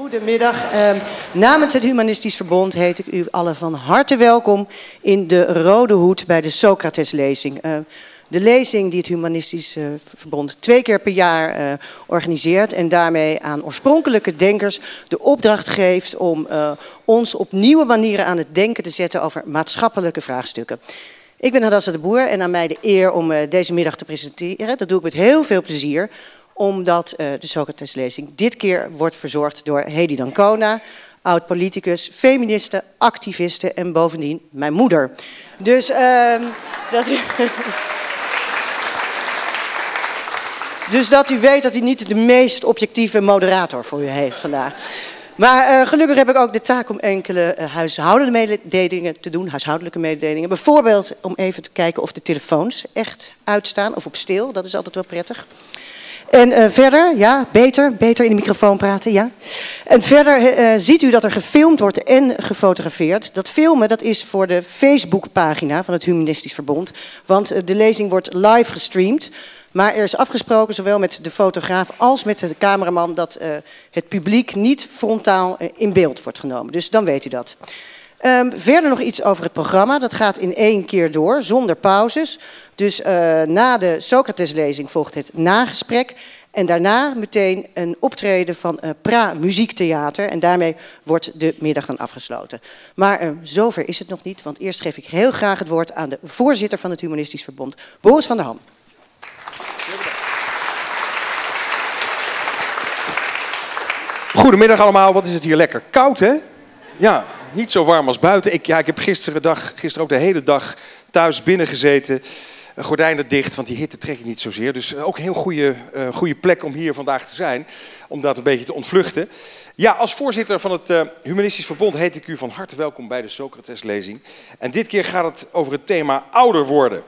Goedemiddag. Uh, namens het Humanistisch Verbond heet ik u allen van harte welkom in de Rode Hoed bij de Socrateslezing. Uh, de lezing die het Humanistisch uh, Verbond twee keer per jaar uh, organiseert en daarmee aan oorspronkelijke denkers de opdracht geeft om ons op nieuwe manieren aan het denken te zetten over maatschappelijke vraagstukken. Ik ben Hadassa de Boer en aan mij de eer om deze middag te presenteren. Dat doe ik met heel veel plezier omdat uh, de Socrateslezing dit keer wordt verzorgd door Hedy Dancona, oud-politicus, feministe, activiste en bovendien mijn moeder. Dus uh, dat u... Dus dat u weet dat hij niet de meest objectieve moderator voor u heeft vandaag. Maar uh, gelukkig heb ik ook de taak om enkele uh, huishoudelijke mededelingen te doen, huishoudelijke mededelingen. Bijvoorbeeld om even te kijken of de telefoons echt uitstaan of op stil, dat is altijd wel prettig. En uh, verder, ja, beter, beter in de microfoon praten, ja. En verder uh, ziet u dat er gefilmd wordt en gefotografeerd. Dat filmen, dat is voor de Facebookpagina van het Humanistisch Verbond. Want de lezing wordt live gestreamd. Maar er is afgesproken, zowel met de fotograaf als met de cameraman, dat het publiek niet frontaal in beeld wordt genomen. Dus dan weet u dat. Um, verder nog iets over het programma. Dat gaat in één keer door, zonder pauzes. Dus uh, na de Socrateslezing volgt het nagesprek. En daarna meteen een optreden van uh, Pra Muziektheater. En daarmee wordt de middag dan afgesloten. Maar uh, zover is het nog niet, want eerst geef ik heel graag het woord aan de voorzitter van het Humanistisch Verbond, Boris van der Ham. Goedemiddag allemaal, wat is het hier lekker koud hè? Ja, niet zo warm als buiten. Ik, ja, ik heb gisteren, dag, gisteren ook de hele dag thuis binnen gezeten. Gordijnen dicht, want die hitte trek ik niet zozeer. Dus ook een heel goede, uh, goede plek om hier vandaag te zijn. Om dat een beetje te ontvluchten. Ja, als voorzitter van het uh, Humanistisch Verbond heet ik u van harte welkom bij de Socrates-lezing. En dit keer gaat het over het thema ouder worden.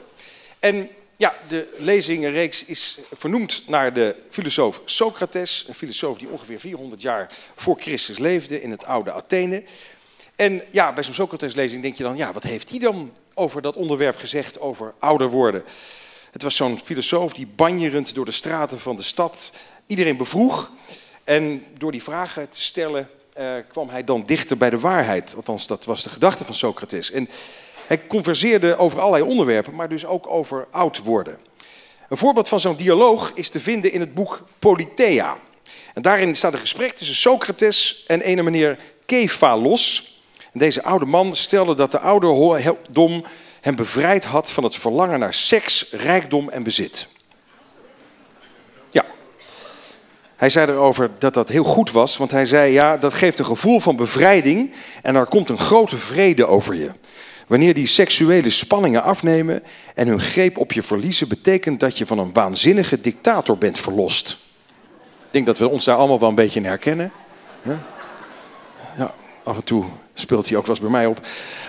En ja, de lezingenreeks is vernoemd naar de filosoof Socrates. Een filosoof die ongeveer 400 jaar voor Christus leefde in het oude Athene. En ja, bij zo'n Socrates-lezing denk je dan, ja, wat heeft hij dan over dat onderwerp gezegd, over ouder worden? Het was zo'n filosoof die banjerend door de straten van de stad iedereen bevroeg. En door die vragen te stellen eh, kwam hij dan dichter bij de waarheid. Althans, dat was de gedachte van Socrates. En hij converseerde over allerlei onderwerpen, maar dus ook over oud worden. Een voorbeeld van zo'n dialoog is te vinden in het boek Politeia. En daarin staat een gesprek tussen Socrates en een meneer Kefalos. En deze oude man stelde dat de ouderdom hem bevrijd had van het verlangen naar seks, rijkdom en bezit. Ja. Hij zei erover dat dat heel goed was, want hij zei: ja, dat geeft een gevoel van bevrijding en er komt een grote vrede over je. Wanneer die seksuele spanningen afnemen en hun greep op je verliezen, betekent dat je van een waanzinnige dictator bent verlost. Ik denk dat we ons daar allemaal wel een beetje in herkennen. Ja, af en toe speelt hij ook wel eens bij mij op.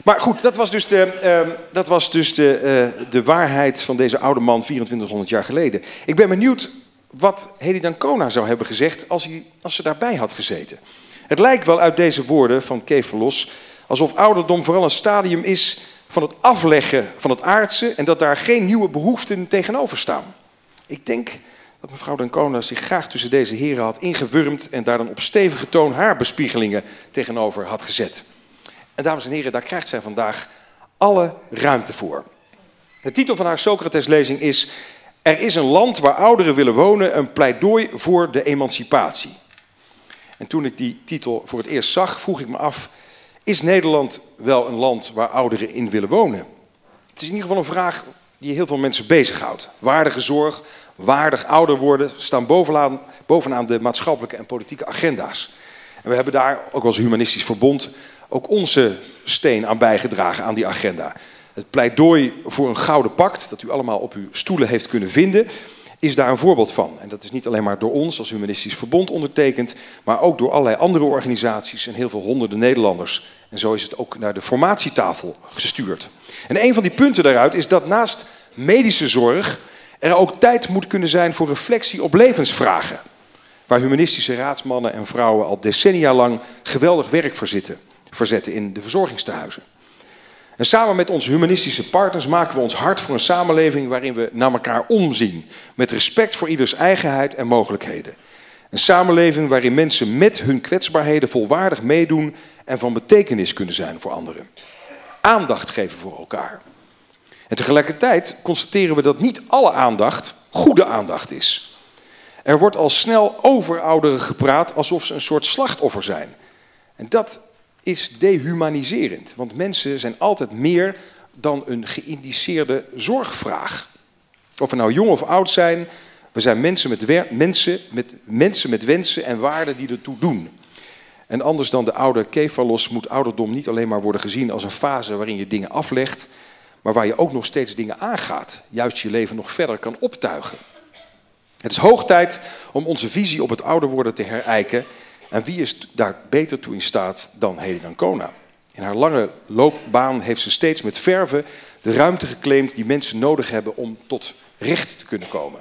Maar goed, dat was dus de, uh, dat was dus de, uh, de waarheid van deze oude man 2400 jaar geleden. Ik ben benieuwd wat Hedy Dancona zou hebben gezegd als, hij, als ze daarbij had gezeten. Het lijkt wel uit deze woorden van Kefalos alsof ouderdom vooral een stadium is van het afleggen van het aardse en dat daar geen nieuwe behoeften tegenover staan. Ik denk dat mevrouw Dancona zich graag tussen deze heren had ingewurmd en daar dan op stevige toon haar bespiegelingen tegenover had gezet. En dames en heren, daar krijgt zij vandaag alle ruimte voor. De titel van haar Socrates-lezing is Er is een land waar ouderen willen wonen, een pleidooi voor de emancipatie. En toen ik die titel voor het eerst zag, vroeg ik me af, is Nederland wel een land waar ouderen in willen wonen? Het is in ieder geval een vraag die heel veel mensen bezighoudt. Waardige zorg, waardig ouder worden staan bovenaan, bovenaan de maatschappelijke en politieke agenda's. En we hebben daar, ook als humanistisch verbond, ook onze steen aan bijgedragen aan die agenda. Het pleidooi voor een gouden pact, dat u allemaal op uw stoelen heeft kunnen vinden, is daar een voorbeeld van. En dat is niet alleen maar door ons als Humanistisch Verbond ondertekend, maar ook door allerlei andere organisaties en heel veel honderden Nederlanders. En zo is het ook naar de formatietafel gestuurd. En een van die punten daaruit is dat naast medische zorg er ook tijd moet kunnen zijn voor reflectie op levensvragen. Waar humanistische raadsmannen en vrouwen al decennia lang geweldig werk verzitten verzetten in de verzorgingstehuizen. En samen met onze humanistische partners maken we ons hard voor een samenleving waarin we naar elkaar omzien. Met respect voor ieders eigenheid en mogelijkheden. Een samenleving waarin mensen met hun kwetsbaarheden volwaardig meedoen en van betekenis kunnen zijn voor anderen. Aandacht geven voor elkaar. En tegelijkertijd constateren we dat niet alle aandacht goede aandacht is. Er wordt al snel over ouderen gepraat alsof ze een soort slachtoffer zijn. En dat is dehumaniserend, want mensen zijn altijd meer dan een geïndiceerde zorgvraag. Of we nou jong of oud zijn, we zijn mensen met, mensen, met, mensen met wensen en waarden die ertoe doen. En anders dan de oude kefalos moet ouderdom niet alleen maar worden gezien als een fase waarin je dingen aflegt, maar waar je ook nog steeds dingen aangaat, juist je leven nog verder kan optuigen. Het is hoog tijd om onze visie op het ouder worden te herijken. En wie is daar beter toe in staat dan Helen Ancona? In haar lange loopbaan heeft ze steeds met verve de ruimte geclaimd die mensen nodig hebben om tot recht te kunnen komen.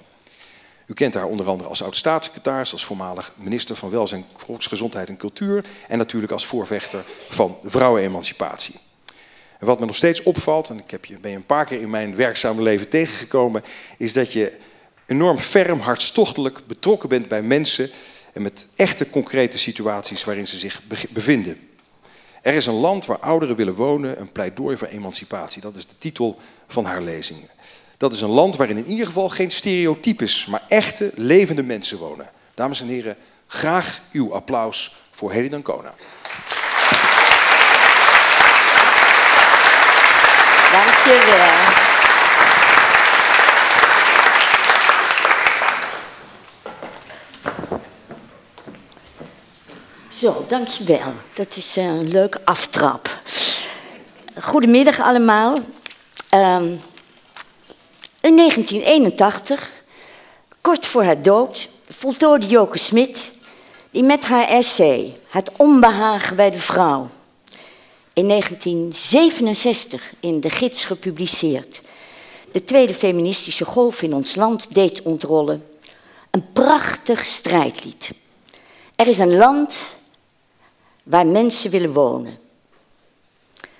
U kent haar onder andere als oud-staatssecretaris, als voormalig minister van Welzijn, Volksgezondheid en Cultuur en natuurlijk als voorvechter van vrouwenemancipatie. En wat me nog steeds opvalt, en ik heb je, ben je een paar keer in mijn werkzame leven tegengekomen, is dat je enorm ferm, hartstochtelijk betrokken bent bij mensen en met echte concrete situaties waarin ze zich bevinden. Er is een land waar ouderen willen wonen, een pleidooi voor emancipatie. Dat is de titel van haar lezingen. Dat is een land waarin in ieder geval geen stereotypes, maar echte, levende mensen wonen. Dames en heren, graag uw applaus voor Hedy Dancona. Dank Zo, dankjewel. Dat is een leuke aftrap. Goedemiddag allemaal. Um, in 1981, kort voor haar dood, voltooide Joke Smit, die met haar essay Het onbehagen bij de vrouw, in 1967 in De Gids gepubliceerd, de tweede feministische golf in ons land deed ontrollen, een prachtig strijdlied. Er is een land waar mensen willen wonen.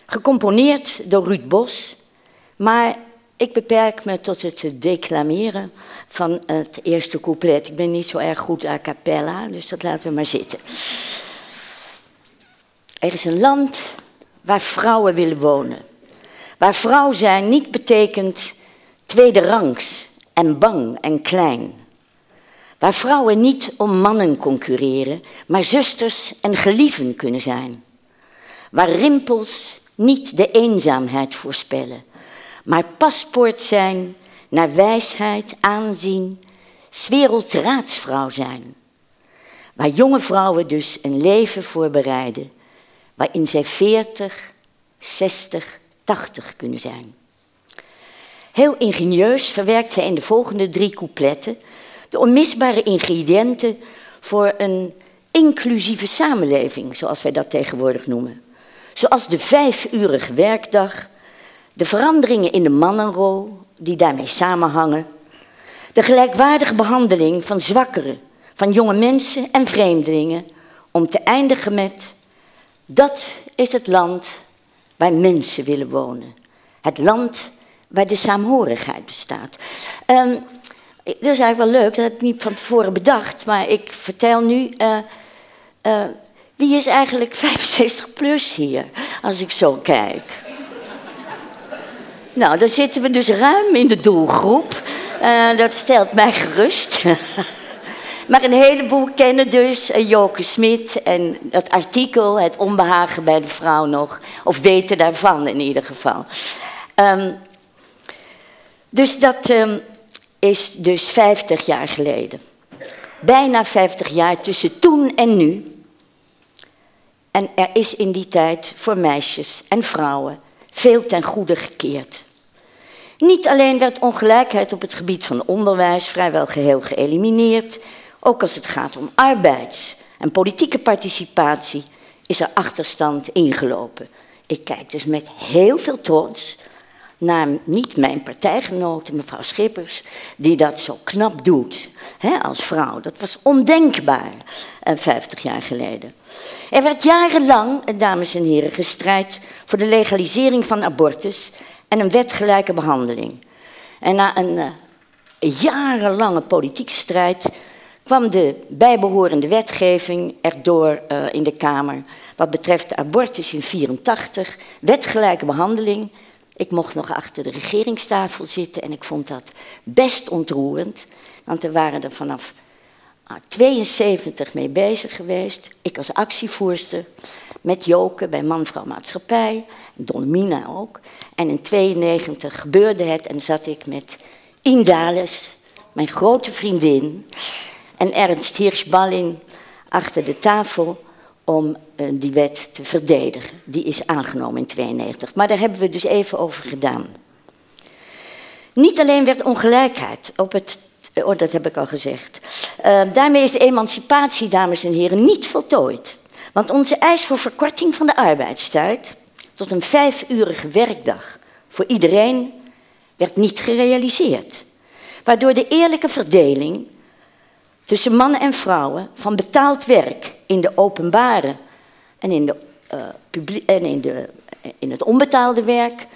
Gecomponeerd door Ruud Bos, maar ik beperk me tot het declameren van het eerste couplet. Ik ben niet zo erg goed a cappella, dus dat laten we maar zitten. Er is een land waar vrouwen willen wonen. Waar vrouw zijn niet betekent tweede rangs en bang en klein. Waar vrouwen niet om mannen concurreren, maar zusters en gelieven kunnen zijn. Waar rimpels niet de eenzaamheid voorspellen, maar paspoort zijn naar wijsheid, aanzien, werelds raadsvrouw zijn. Waar jonge vrouwen dus een leven voorbereiden, waarin zij 40, 60, 80 kunnen zijn. Heel ingenieus verwerkt zij in de volgende drie coupletten de onmisbare ingrediënten voor een inclusieve samenleving, zoals wij dat tegenwoordig noemen. Zoals de vijfurige werkdag, de veranderingen in de mannenrol die daarmee samenhangen, de gelijkwaardige behandeling van zwakkeren, van jonge mensen en vreemdelingen, om te eindigen met dat is het land waar mensen willen wonen. Het land waar de saamhorigheid bestaat. Um, is eigenlijk wel leuk, dat heb ik niet van tevoren bedacht, maar ik vertel nu. Uh, uh, wie is eigenlijk 65 plus hier, als ik zo kijk? nou, dan zitten we dus ruim in de doelgroep. Uh, dat stelt mij gerust. maar een heleboel kennen dus Joke Smit en dat artikel, Het onbehagen bij de vrouw nog. Of weten daarvan in ieder geval. Um, dus dat, um, is dus 50 jaar geleden. Bijna 50 jaar tussen toen en nu. En er is in die tijd voor meisjes en vrouwen veel ten goede gekeerd. Niet alleen werd ongelijkheid op het gebied van onderwijs vrijwel geheel geëlimineerd, ook als het gaat om arbeids- en politieke participatie is er achterstand ingelopen. Ik kijk dus met heel veel trots naar niet mijn partijgenote, mevrouw Schippers, die dat zo knap doet hè, als vrouw. Dat was ondenkbaar eh, 50 jaar geleden. Er werd jarenlang, eh, dames en heren, gestrijd voor de legalisering van abortus en een wetgelijke behandeling. En na een uh, jarenlange politieke strijd kwam de bijbehorende wetgeving erdoor uh, in de Kamer. Wat betreft abortus in 84, wetgelijke behandeling. Ik mocht nog achter de regeringstafel zitten en ik vond dat best ontroerend. Want er waren er vanaf 72 ah, mee bezig geweest. Ik als actievoerster met Joke bij Man-Vrouw Maatschappij. Dolmina ook. En in 92 gebeurde het en zat ik met Indales, mijn grote vriendin, en Ernst Hirschballing achter de tafel om uh, die wet te verdedigen. Die is aangenomen in 92. Maar daar hebben we dus even over gedaan. Niet alleen werd ongelijkheid op het Oh, dat heb ik al gezegd. Uh, daarmee is de emancipatie, dames en heren, niet voltooid. Want onze eis voor verkorting van de arbeidstijd tot een vijfurige werkdag voor iedereen werd niet gerealiseerd. Waardoor de eerlijke verdeling tussen mannen en vrouwen van betaald werk in de openbare en in, de, uh, en in, de, in het onbetaalde werk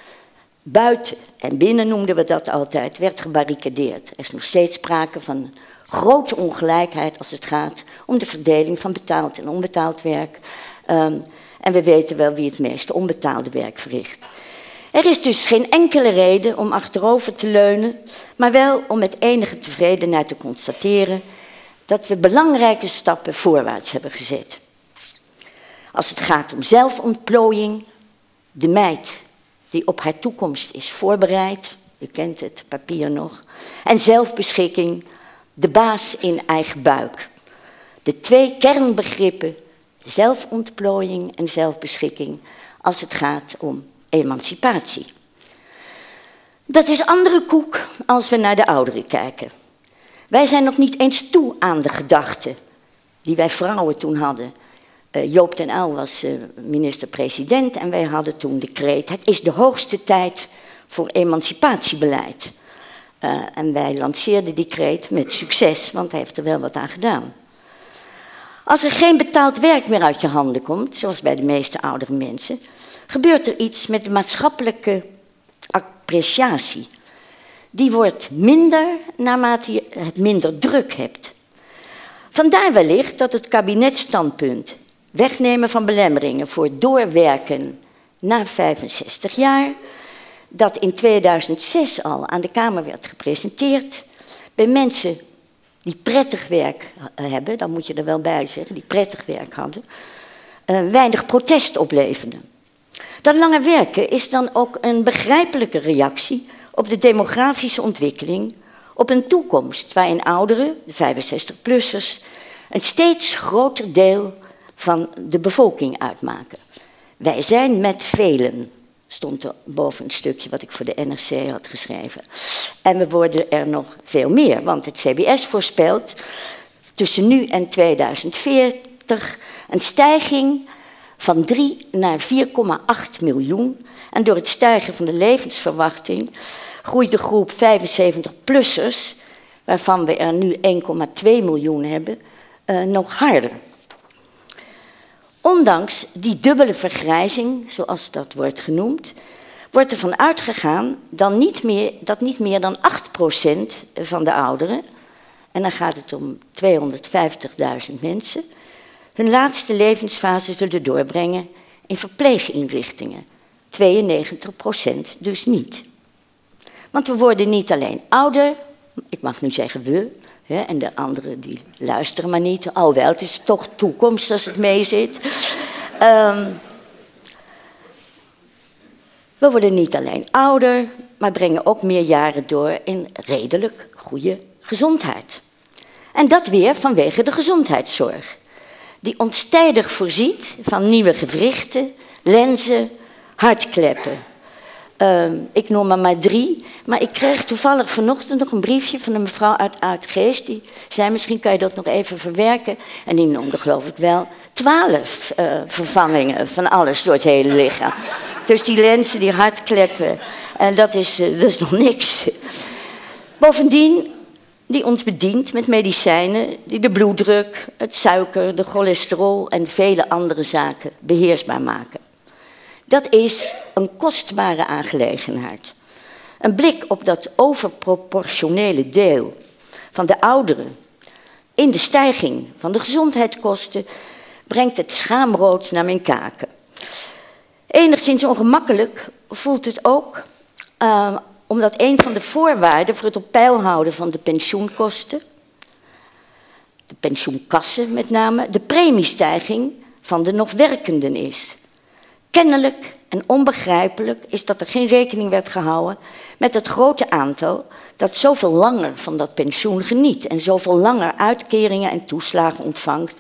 buiten en binnen noemden we dat altijd, werd gebarricadeerd. Er is nog steeds sprake van grote ongelijkheid als het gaat om de verdeling van betaald en onbetaald werk. Um, en we weten wel wie het meeste onbetaalde werk verricht. Er is dus geen enkele reden om achterover te leunen, maar wel om met enige tevredenheid te constateren dat we belangrijke stappen voorwaarts hebben gezet. Als het gaat om zelfontplooiing, de meid die op haar toekomst is voorbereid, u kent het papier nog, en zelfbeschikking, de baas in eigen buik. De twee kernbegrippen, zelfontplooiing en zelfbeschikking, als het gaat om emancipatie. Dat is andere koek als we naar de ouderen kijken. Wij zijn nog niet eens toe aan de gedachten die wij vrouwen toen hadden uh, Joop den Uyl was uh, minister-president en wij hadden toen de kreet... het is de hoogste tijd voor emancipatiebeleid. Uh, en wij lanceerden die kreet met succes, want hij heeft er wel wat aan gedaan. Als er geen betaald werk meer uit je handen komt, zoals bij de meeste oudere mensen... gebeurt er iets met de maatschappelijke appreciatie. Die wordt minder naarmate je het minder druk hebt. Vandaar wellicht dat het kabinetstandpunt wegnemen van belemmeringen voor doorwerken na 65 jaar, dat in 2006 al aan de Kamer werd gepresenteerd, bij mensen die prettig werk hebben, dan moet je er wel bij zeggen, die prettig werk hadden, uh, weinig protest opleverde. Dat lange werken is dan ook een begrijpelijke reactie op de demografische ontwikkeling, op een toekomst waarin ouderen, de 65-plussers, een steeds groter deel van de bevolking uitmaken. Wij zijn met velen, stond er boven een stukje wat ik voor de NRC had geschreven. En we worden er nog veel meer, want het CBS voorspelt tussen nu en 2040 een stijging van 3 naar 4,8 miljoen. En door het stijgen van de levensverwachting groeit de groep 75-plussers, waarvan we er nu 1,2 miljoen hebben, uh, nog harder. Ondanks die dubbele vergrijzing, zoals dat wordt genoemd, wordt ervan uitgegaan dan niet meer, dat niet meer dan 8% van de ouderen, en dan gaat het om 250.000 mensen, hun laatste levensfase zullen doorbrengen in verpleeginrichtingen. 92% dus niet. Want we worden niet alleen ouder, ik mag nu zeggen we, en de anderen die luisteren maar niet. Al wel, het is toch toekomst als het meezit. Um, we worden niet alleen ouder, maar brengen ook meer jaren door in redelijk goede gezondheid. En dat weer vanwege de gezondheidszorg, die ontstijdig voorziet van nieuwe gewrichten, lenzen, hartkleppen, uh, ik noem er maar drie. Maar ik kreeg toevallig vanochtend nog een briefje van een mevrouw uit Uitgeest. Die zei, misschien kan je dat nog even verwerken. En die noemde geloof ik wel twaalf uh, vervangingen van alles door het hele lichaam. Dus die lenzen, die hartkleppen, en dat is, uh, dat is nog niks. Bovendien, die ons bedient met medicijnen die de bloeddruk, het suiker, de cholesterol en vele andere zaken beheersbaar maken. Dat is een kostbare aangelegenheid. Een blik op dat overproportionele deel van de ouderen in de stijging van de gezondheidskosten brengt het schaamrood naar mijn kaken. Enigszins ongemakkelijk voelt het ook, uh, omdat een van de voorwaarden voor het op peil houden van de pensioenkosten, de pensioenkassen met name, de premiestijging van de nog werkenden is. Kennelijk en onbegrijpelijk is dat er geen rekening werd gehouden met het grote aantal dat zoveel langer van dat pensioen geniet en zoveel langer uitkeringen en toeslagen ontvangt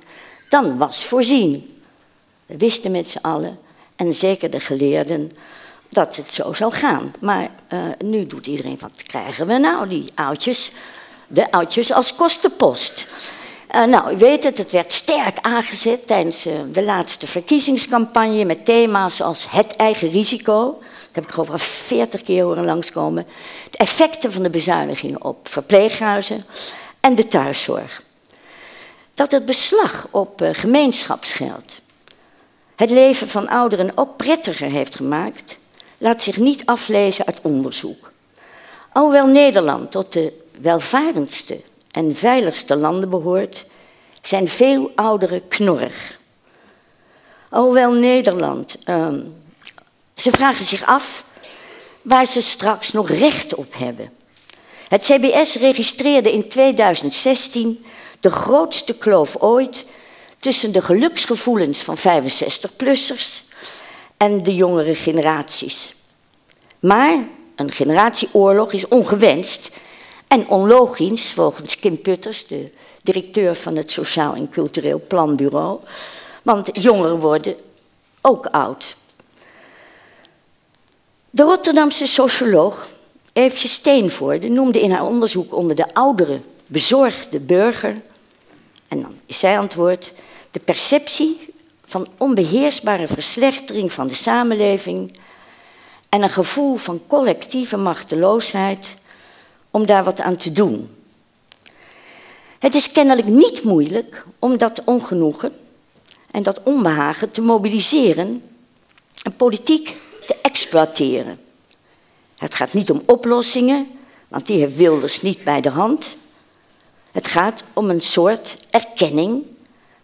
dan was voorzien. We wisten met z'n allen, en zeker de geleerden, dat het zo zou gaan. Maar uh, nu doet iedereen, wat krijgen we nou, die oudjes? De oudjes als kostenpost. Uh, nou, u weet het, het werd sterk aangezet tijdens uh, de laatste verkiezingscampagne met thema's als het eigen risico. Dat heb ik ik 40 keer horen langskomen. De effecten van de bezuinigingen op verpleeghuizen en de thuiszorg. Dat het beslag op uh, gemeenschapsgeld het leven van ouderen ook prettiger heeft gemaakt, laat zich niet aflezen uit onderzoek. Alhoewel Nederland tot de welvarendste en veiligste landen behoort, zijn veel ouderen knorrig. Alhoewel Nederland, uh, ze vragen zich af waar ze straks nog recht op hebben. Het CBS registreerde in 2016 de grootste kloof ooit tussen de geluksgevoelens van 65-plussers en de jongere generaties. Maar een generatieoorlog is ongewenst en onlogisch, volgens Kim Putters, de directeur van het Sociaal en Cultureel Planbureau, want jongeren worden ook oud. De Rotterdamse socioloog Eefje Steenvoorde noemde in haar onderzoek onder de oudere bezorgde burger, en dan is zij antwoord, de perceptie van onbeheersbare verslechtering van de samenleving en een gevoel van collectieve machteloosheid om daar wat aan te doen. Het is kennelijk niet moeilijk om dat ongenoegen en dat onbehagen te mobiliseren en politiek te exploiteren. Het gaat niet om oplossingen, want die heeft Wilders niet bij de hand. Het gaat om een soort erkenning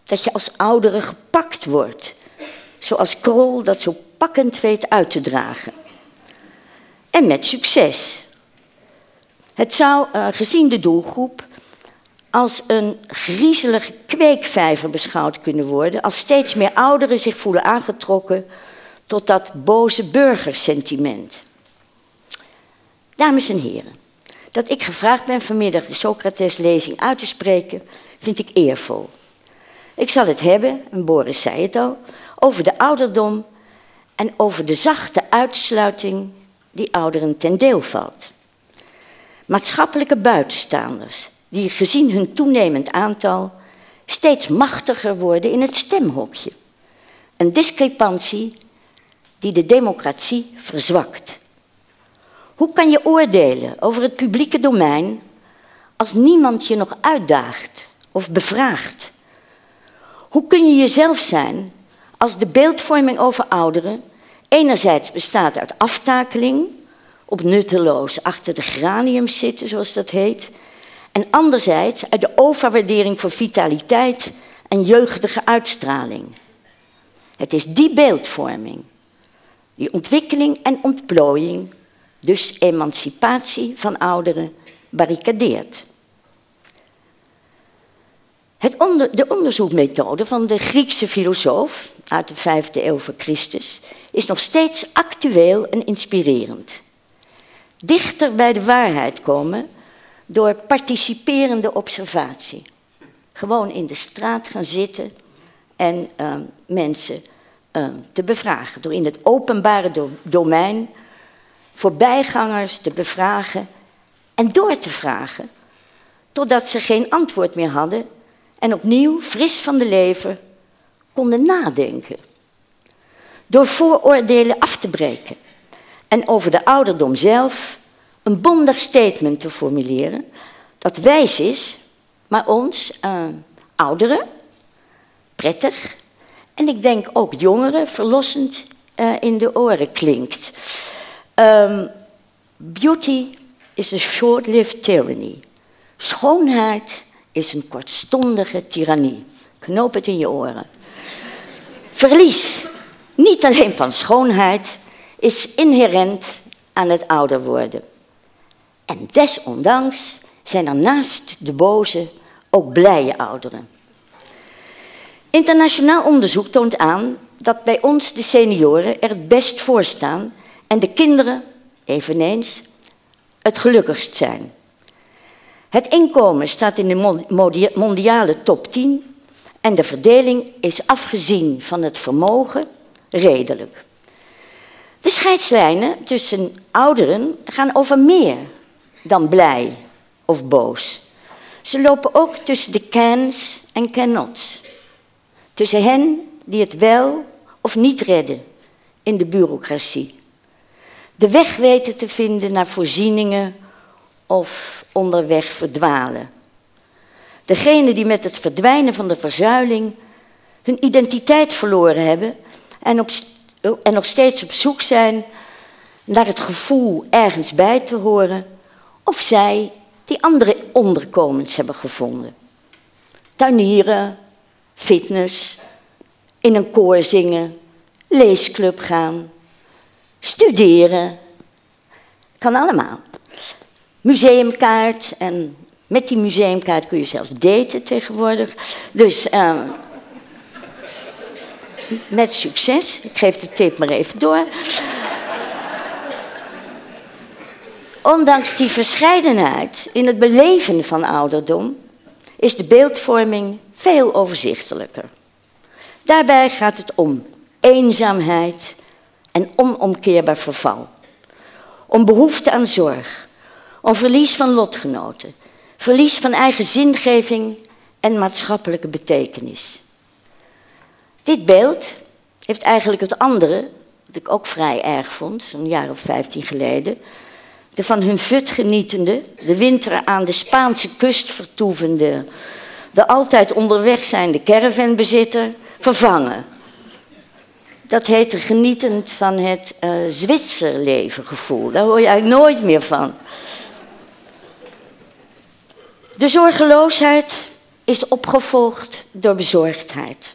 dat je als oudere gepakt wordt, zoals Krol dat zo pakkend weet uit te dragen. En met succes. Het zou, uh, gezien de doelgroep, als een griezelige kweekvijver beschouwd kunnen worden, als steeds meer ouderen zich voelen aangetrokken tot dat boze burgersentiment. Dames en heren, dat ik gevraagd ben vanmiddag de Socrates-lezing uit te spreken, vind ik eervol. Ik zal het hebben, en Boris zei het al, over de ouderdom en over de zachte uitsluiting die ouderen ten deel valt. Maatschappelijke buitenstaanders, die gezien hun toenemend aantal steeds machtiger worden in het stemhokje. Een discrepantie die de democratie verzwakt. Hoe kan je oordelen over het publieke domein als niemand je nog uitdaagt of bevraagt? Hoe kun je jezelf zijn als de beeldvorming over ouderen enerzijds bestaat uit aftakeling, op nutteloos achter de granium zitten, zoals dat heet, en anderzijds uit de overwaardering voor vitaliteit en jeugdige uitstraling. Het is die beeldvorming, die ontwikkeling en ontplooiing, dus emancipatie van ouderen, barricadeert. Het de onderzoekmethode van de Griekse filosoof uit de vijfde eeuw voor Christus is nog steeds actueel en inspirerend. Dichter bij de waarheid komen door participerende observatie. Gewoon in de straat gaan zitten en uh, mensen uh, te bevragen. Door in het openbare do domein voorbijgangers te bevragen en door te vragen. Totdat ze geen antwoord meer hadden en opnieuw, fris van de leven, konden nadenken. Door vooroordelen af te breken en over de ouderdom zelf een bondig statement te formuleren dat wijs is, maar ons, uh, ouderen, prettig en ik denk ook jongeren verlossend uh, in de oren klinkt. Um, beauty is a short-lived tyranny. Schoonheid is een kortstondige tirannie. Knoop het in je oren. Verlies, niet alleen van schoonheid, is inherent aan het ouder worden. En desondanks zijn er naast de boze ook blije ouderen. Internationaal onderzoek toont aan dat bij ons de senioren er het best voor staan en de kinderen eveneens het gelukkigst zijn. Het inkomen staat in de mondiale top 10 en de verdeling is afgezien van het vermogen redelijk. De scheidslijnen tussen ouderen gaan over meer dan blij of boos. Ze lopen ook tussen de cans en cannots. Tussen hen die het wel of niet redden in de bureaucratie. De weg weten te vinden naar voorzieningen of onderweg verdwalen. Degenen die met het verdwijnen van de verzuiling hun identiteit verloren hebben en, op, en nog steeds op zoek zijn naar het gevoel ergens bij te horen, of zij die andere onderkomens hebben gevonden. Tuinieren, fitness, in een koor zingen, leesclub gaan, studeren. Kan allemaal. Museumkaart en met die museumkaart kun je zelfs daten tegenwoordig. Dus uh, met succes. Ik geef de tip maar even door. Ondanks die verscheidenheid in het beleven van ouderdom is de beeldvorming veel overzichtelijker. Daarbij gaat het om eenzaamheid en onomkeerbaar verval. Om behoefte aan zorg, om verlies van lotgenoten, verlies van eigen zingeving en maatschappelijke betekenis. Dit beeld heeft eigenlijk het andere, wat ik ook vrij erg vond, zo'n jaar of vijftien geleden, de van hun fut genietende, de winter aan de Spaanse kust vertoevende, de altijd onderweg zijnde caravanbezitter vervangen. Dat heette genietend van het uh, Zwitserleven gevoel. Daar hoor je eigenlijk nooit meer van. De zorgeloosheid is opgevolgd door bezorgdheid.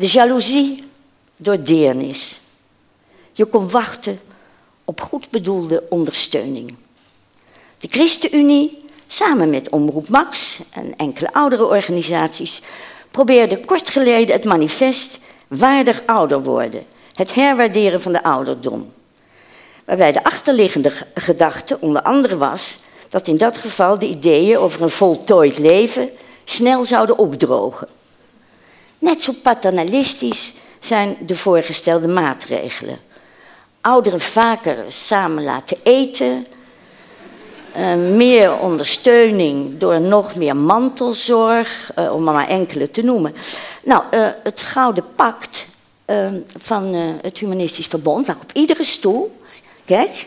De jaloezie door deernis. Je kon wachten op goed bedoelde ondersteuning. De ChristenUnie, samen met Omroep Max en enkele oudere organisaties, probeerde kort geleden het manifest Waardig ouder worden, het herwaarderen van de ouderdom. Waarbij de achterliggende gedachte onder andere was dat in dat geval de ideeën over een voltooid leven snel zouden opdrogen. Net zo paternalistisch zijn de voorgestelde maatregelen. Ouderen vaker samen laten eten, uh, meer ondersteuning door nog meer mantelzorg, uh, om maar enkele te noemen. Nou, uh, het Gouden Pact van het Humanistisch Verbond lag op iedere stoel. Kijk,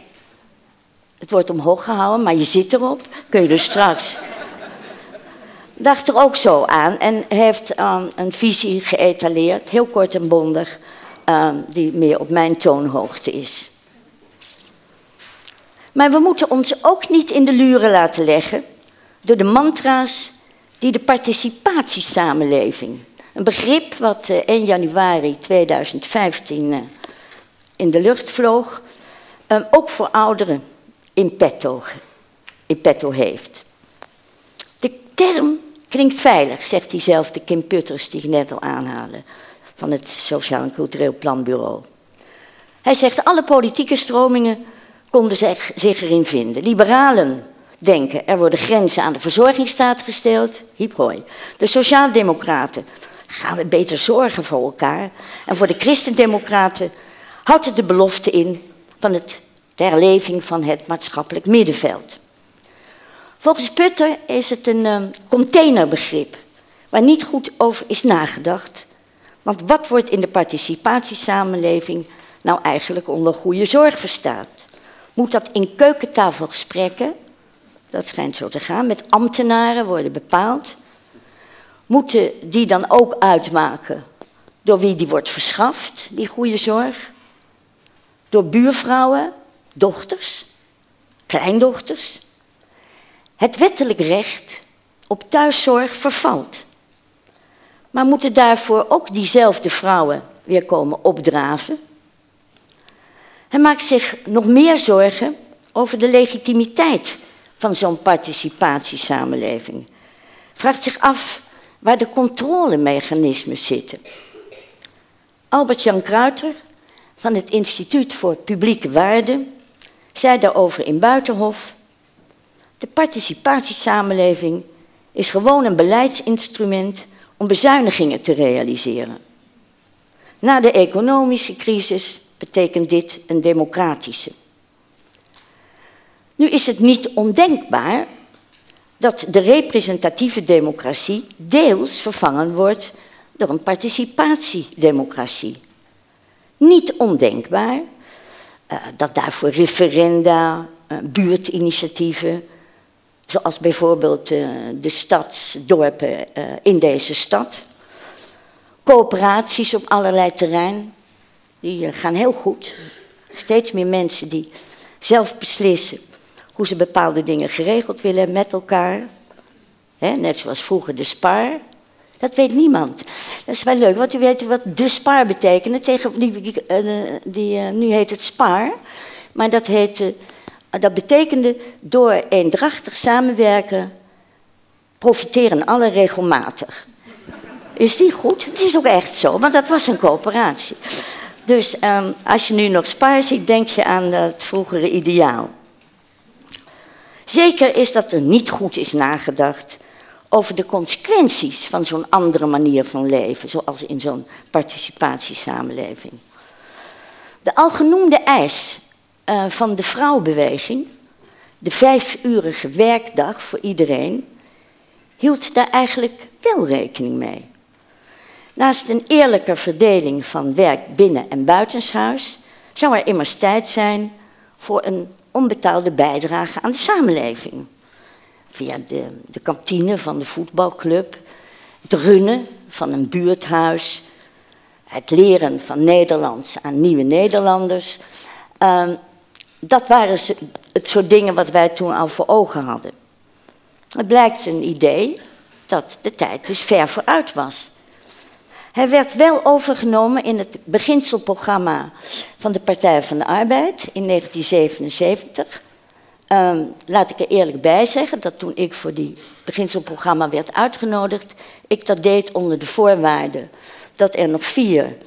het wordt omhoog gehouden, maar je zit erop. Kun je dus straks. Dacht er ook zo aan en heeft een visie geëtaleerd, heel kort en bondig, die meer op mijn toonhoogte is. Maar we moeten ons ook niet in de luren laten leggen door de mantra's die de participatiesamenleving, een begrip wat 1 eh, januari 2015 eh, in de lucht vloog, eh, ook voor ouderen in petto, in petto heeft. De term klinkt veilig, zegt diezelfde Kim Putters die ik net al aanhaalde, van het Sociaal en Cultureel Planbureau. Hij zegt alle politieke stromingen konden zich, erin vinden. Liberalen denken, er worden grenzen aan de verzorgingsstaat gesteld. Hiep hoi. De sociaaldemocraten gaan we beter zorgen voor elkaar. En voor de christendemocraten houdt het de belofte in van het, de herleving van het maatschappelijk middenveld. Volgens Putter is het een um, containerbegrip waar niet goed over is nagedacht. Want wat wordt in de participatiesamenleving nou eigenlijk onder goede zorg verstaan? Moet dat in keukentafelgesprekken, dat schijnt zo te gaan, met ambtenaren worden bepaald? Moeten die dan ook uitmaken door wie die wordt verschaft, die goede zorg? Door buurvrouwen, dochters, kleindochters? Het wettelijk recht op thuiszorg vervalt. Maar moeten daarvoor ook diezelfde vrouwen weer komen opdraven? Hij maakt zich nog meer zorgen over de legitimiteit van zo'n participatiesamenleving. Vraagt zich af waar de controlemechanismen zitten. Albert-Jan Kruiter van het Instituut voor Publieke Waarden zei daarover in Buitenhof: De participatiesamenleving is gewoon een beleidsinstrument om bezuinigingen te realiseren. Na de economische crisis betekent dit een democratische. Nu is het niet ondenkbaar dat de representatieve democratie deels vervangen wordt door een participatiedemocratie. Niet ondenkbaar uh, dat daarvoor referenda, uh, buurtinitiatieven, zoals bijvoorbeeld uh, de stadsdorpen in deze stad, coöperaties op allerlei terrein, die gaan heel goed. Steeds meer mensen die zelf beslissen hoe ze bepaalde dingen geregeld willen met elkaar. net zoals vroeger de spaar. Dat weet niemand. Dat is wel leuk, want u weet wat de spaar betekende. Tegen, die, die, nu heet het spaar. Maar dat, heette, dat betekende door eendrachtig samenwerken profiteren alle regelmatig. Is die goed? Het is ook echt zo, want dat was een coöperatie. Dus um, als je nu nog spaar ziet, denk je aan dat vroegere ideaal. Zeker is dat er niet goed is nagedacht over de consequenties van zo'n andere manier van leven, zoals in zo'n participatiesamenleving. De algenoemde eis uh, van de vrouwbeweging, de vijfurige werkdag voor iedereen, hield daar eigenlijk wel rekening mee. Naast een eerlijke verdeling van werk binnen en buitenshuis zou er immers tijd zijn voor een onbetaalde bijdrage aan de samenleving. Via de, de kantine van de voetbalclub, het runnen van een buurthuis, het leren van Nederlands aan nieuwe Nederlanders. Uh, dat waren het soort dingen wat wij toen al voor ogen hadden. Het blijkt een idee dat de tijd dus ver vooruit was. Hij werd wel overgenomen in het beginselprogramma van de Partij van de Arbeid in 1977. Um, ehm, laat ik er eerlijk bij zeggen dat toen ik voor die beginselprogramma werd uitgenodigd, ik dat deed onder de voorwaarde dat er nog vier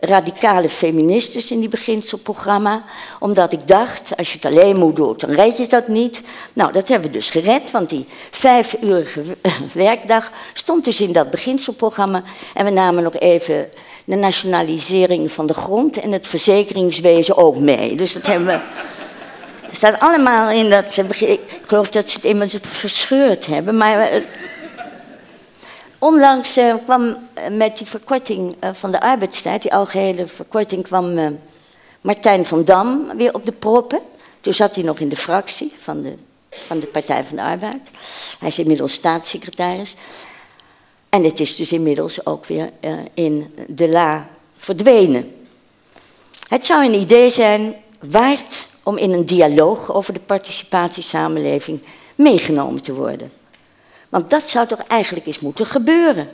radicale feministes in die beginselprogramma. Omdat ik dacht, als je het alleen moet doen, dan red je dat niet. Nou, dat hebben we dus gered, want die vijfurige werkdag stond dus in dat beginselprogramma. En we namen nog even de nationalisering van de grond en het verzekeringswezen ook mee. Dus dat hebben we... Het staat allemaal in dat... Ik geloof dat ze het immers verscheurd hebben, maar... Eh, Onlangs uh, kwam eh, met die verkorting uh, van de arbeidstijd, die algehele verkorting, kwam Martijn van Dam weer op de proppen. Toen zat hij nog in de fractie van de, van de Partij van de Arbeid. Hij is inmiddels staatssecretaris. En het is dus inmiddels ook weer in de la verdwenen. Het zou een idee zijn waard om in een dialoog over de participatiesamenleving meegenomen te worden. Want dat zou toch eigenlijk eens moeten gebeuren.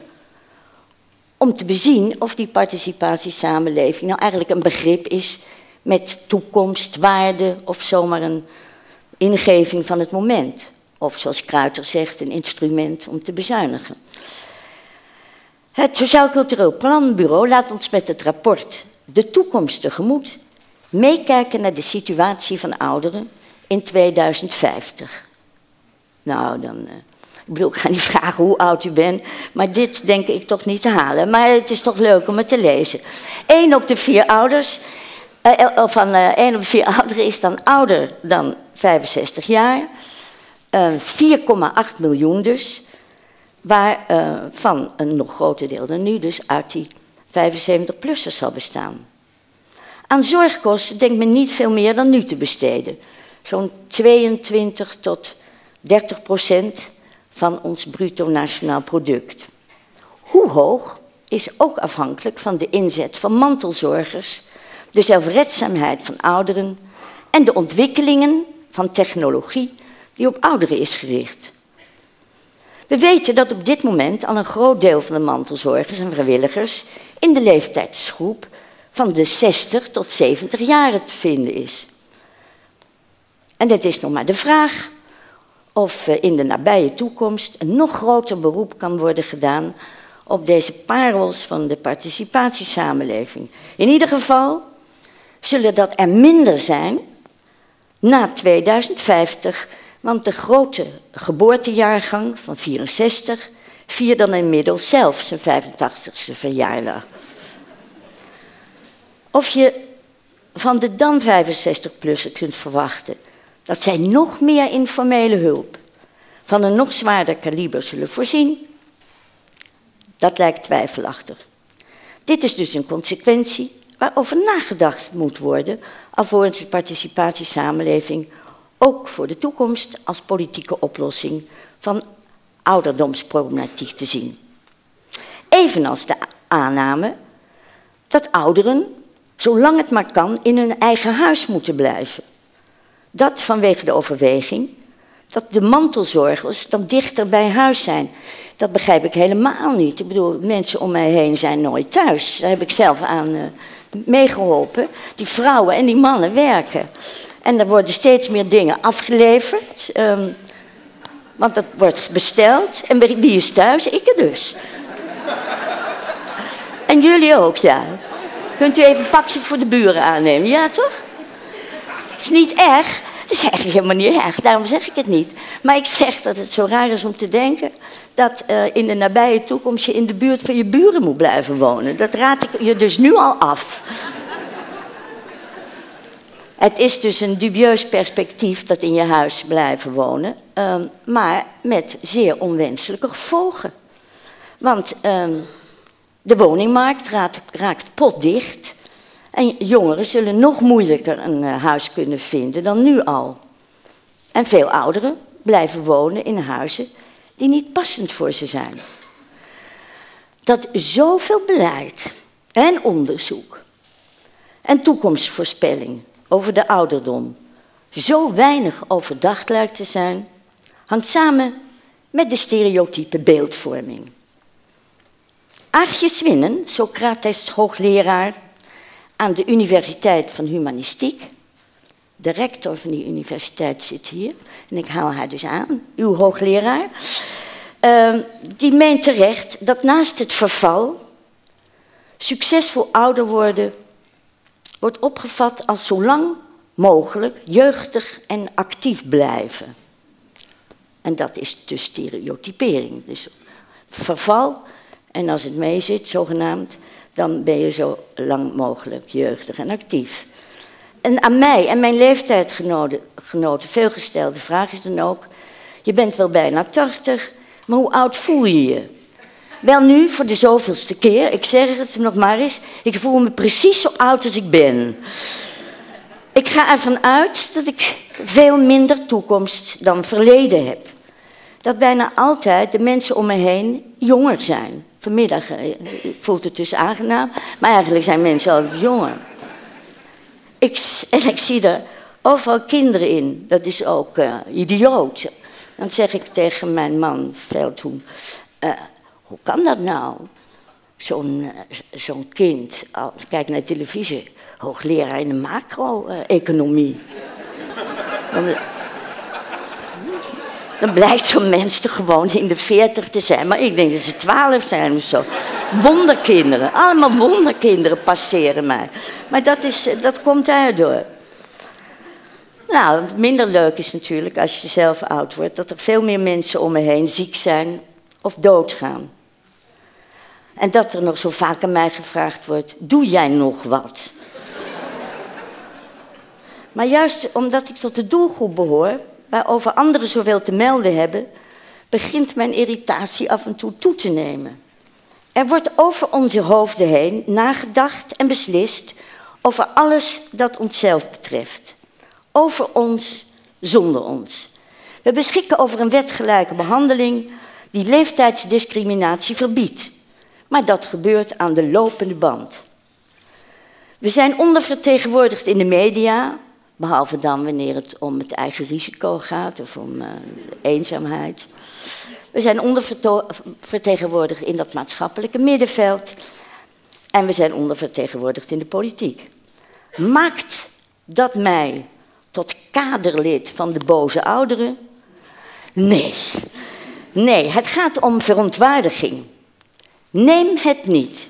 Om te bezien of die participatiesamenleving nou eigenlijk een begrip is met toekomst, waarde of zomaar een ingeving van het moment. Of zoals Kruiter zegt, een instrument om te bezuinigen. Het Sociaal Cultureel Planbureau laat ons met het rapport De Toekomst tegemoet meekijken naar de situatie van ouderen in 2050. Nou, dan uh, ik bedoel, ik ga niet vragen hoe oud u bent, maar dit denk ik toch niet te halen. Maar het is toch leuk om het te lezen. Eén op de vier ouders, uh, van uh, één op de vier ouderen is dan ouder dan 65 jaar. 4,8 miljoen dus, waarvan een nog groter deel dan nu dus uit die 75-plussers zal bestaan. Aan zorgkosten denkt men niet veel meer dan nu te besteden. Zo'n 22 tot 30 procent van ons bruto nationaal product. Hoe hoog is ook afhankelijk van de inzet van mantelzorgers, de zelfredzaamheid van ouderen en de ontwikkelingen van technologie die op ouderen is gericht. We weten dat op dit moment al een groot deel van de mantelzorgers en vrijwilligers in de leeftijdsgroep van de 60 tot 70 jaar te vinden is. En het is nog maar de vraag of eh, in de nabije toekomst een nog groter beroep kan worden gedaan op deze parels van de participatiesamenleving. In ieder geval zullen dat er minder zijn na 2050, want de grote geboortejaargang van 64 viert dan inmiddels zelf zijn 85ste verjaardag. Of je van de dan 65-plussen kunt verwachten dat zij nog meer informele hulp van een nog zwaarder kaliber zullen voorzien, dat lijkt twijfelachtig. Dit is dus een consequentie waarover nagedacht moet worden, alvorens de participatiesamenleving ook voor de toekomst als politieke oplossing van ouderdomsproblematiek te zien. Evenals de aanname dat ouderen, zolang het maar kan, in hun eigen huis moeten blijven. Dat vanwege de overweging dat de mantelzorgers dan dichter bij huis zijn. Dat begrijp ik helemaal niet. Ik bedoel, mensen om mij heen zijn nooit thuis. Daar heb ik zelf aan uh, meegeholpen. Die vrouwen en die mannen werken. En er worden steeds meer dingen afgeleverd. Um, want dat wordt besteld. En wie is thuis? Ik er dus. en jullie ook, ja. Kunt u even een pakje voor de buren aannemen? Ja, toch? Het is niet erg. Het is eigenlijk helemaal niet erg. Daarom zeg ik het niet. Maar ik zeg dat het zo raar is om te denken dat uh, in de nabije toekomst je in de buurt van je buren moet blijven wonen. Dat raad ik je dus nu al af. Het is dus een dubieus perspectief dat in je huis blijven wonen, um, maar met zeer onwenselijke gevolgen. Want um, de woningmarkt raakt, raakt potdicht en jongeren zullen nog moeilijker een uh, huis kunnen vinden dan nu al. En veel ouderen blijven wonen in huizen die niet passend voor ze zijn. Dat zoveel beleid en onderzoek en toekomstvoorspelling over de ouderdom zo weinig overdacht lijkt te zijn, hangt samen met de stereotype beeldvorming. Aagje Swinnen, Socrates hoogleraar aan de Universiteit van Humanistiek, de rector van die universiteit zit hier, en ik haal haar dus aan, uw hoogleraar, uh, die meent terecht dat naast het verval succesvol ouder worden wordt opgevat als zo lang mogelijk jeugdig en actief blijven. En dat is de stereotypering. Dus verval, en als het mee zit, zogenaamd, dan ben je zo lang mogelijk jeugdig en actief. En aan mij en mijn leeftijdgenoten veel gestelde vraag is dan ook: je bent wel bijna 80, maar hoe oud voel je je? Wel nu, voor de zoveelste keer, ik zeg het nog maar eens, ik voel me precies zo oud als ik ben. Ik ga ervan uit dat ik veel minder toekomst dan verleden heb. Dat bijna altijd de mensen om me heen jonger zijn. Vanmiddag eh, voelt het dus aangenaam, maar eigenlijk zijn mensen altijd jonger. Ik, en ik zie er overal kinderen in. Dat is ook uh, idioot. Dan zeg ik tegen mijn man Veldhoen, uh, hoe kan dat nou? Zo'n zo'n kind, kijk naar televisie, hoogleraar in de macro-economie. Dan, blijkt zo'n mens te gewoon in de veertig te zijn. Maar ik denk dat ze twaalf zijn of zo. Wonderkinderen, allemaal wonderkinderen passeren mij. Maar dat, is, dat komt daardoor. Nou, minder leuk is natuurlijk als je zelf oud wordt, dat er veel meer mensen om me heen ziek zijn of doodgaan. En dat er nog zo vaak aan mij gevraagd wordt: doe jij nog wat? Maar juist omdat ik tot de doelgroep behoor, waarover anderen zoveel te melden hebben, begint mijn irritatie af en toe toe te nemen. Er wordt over onze hoofden heen nagedacht en beslist over alles dat onszelf betreft. Over ons zonder ons. We beschikken over een wetgelijke behandeling die leeftijdsdiscriminatie verbiedt. Maar dat gebeurt aan de lopende band. We zijn ondervertegenwoordigd in de media, Behalve dan wanneer het om het eigen risico gaat of om uh, eenzaamheid. We zijn ondervertegenwoordigd in dat maatschappelijke middenveld. En we zijn ondervertegenwoordigd in de politiek. Maakt dat mij tot kaderlid van de boze ouderen? Nee. Nee, het gaat om verontwaardiging. Neem het niet.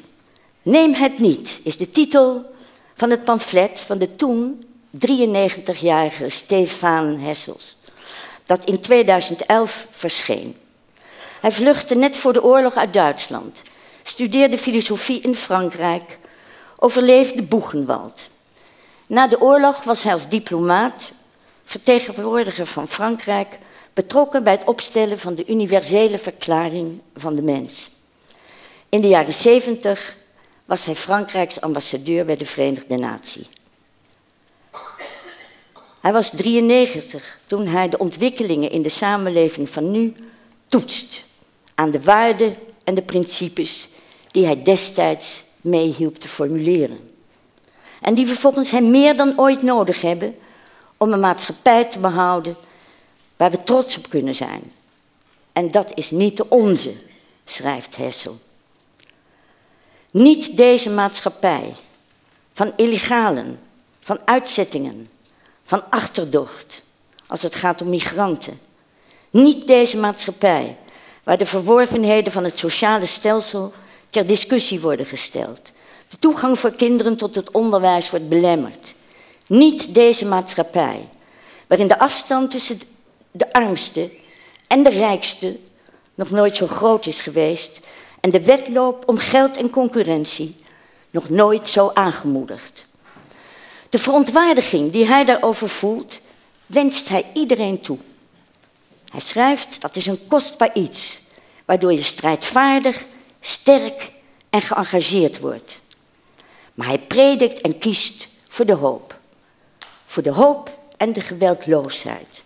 Neem het niet is de titel van het pamflet van de toen 93-jarige Stefan Hessels, dat in 2011 verscheen. Hij vluchtte net voor de oorlog uit Duitsland, studeerde filosofie in Frankrijk, overleefde Boegenwald. Na de oorlog was hij als diplomaat, vertegenwoordiger van Frankrijk, betrokken bij het opstellen van de universele verklaring van de mens. In de jaren 70 was hij Frankrijks ambassadeur bij de Verenigde Naties. Hij was 93 toen hij de ontwikkelingen in de samenleving van nu toetst aan de waarden en de principes die hij destijds meehielp te formuleren. En die we volgens hem meer dan ooit nodig hebben om een maatschappij te behouden waar we trots op kunnen zijn. En dat is niet de onze, schrijft Hessel. Niet deze maatschappij van illegalen, van uitzettingen, van achterdocht als het gaat om migranten. Niet deze maatschappij waar de verworvenheden van het sociale stelsel ter discussie worden gesteld. De toegang voor kinderen tot het onderwijs wordt belemmerd. Niet deze maatschappij waarin de afstand tussen de armste en de rijkste nog nooit zo groot is geweest en de wedloop om geld en concurrentie nog nooit zo aangemoedigd. De verontwaardiging die hij daarover voelt, wenst hij iedereen toe. Hij schrijft, dat is een kostbaar iets, waardoor je strijdvaardig, sterk en geëngageerd wordt. Maar hij predikt en kiest voor de hoop. Voor de hoop en de geweldloosheid.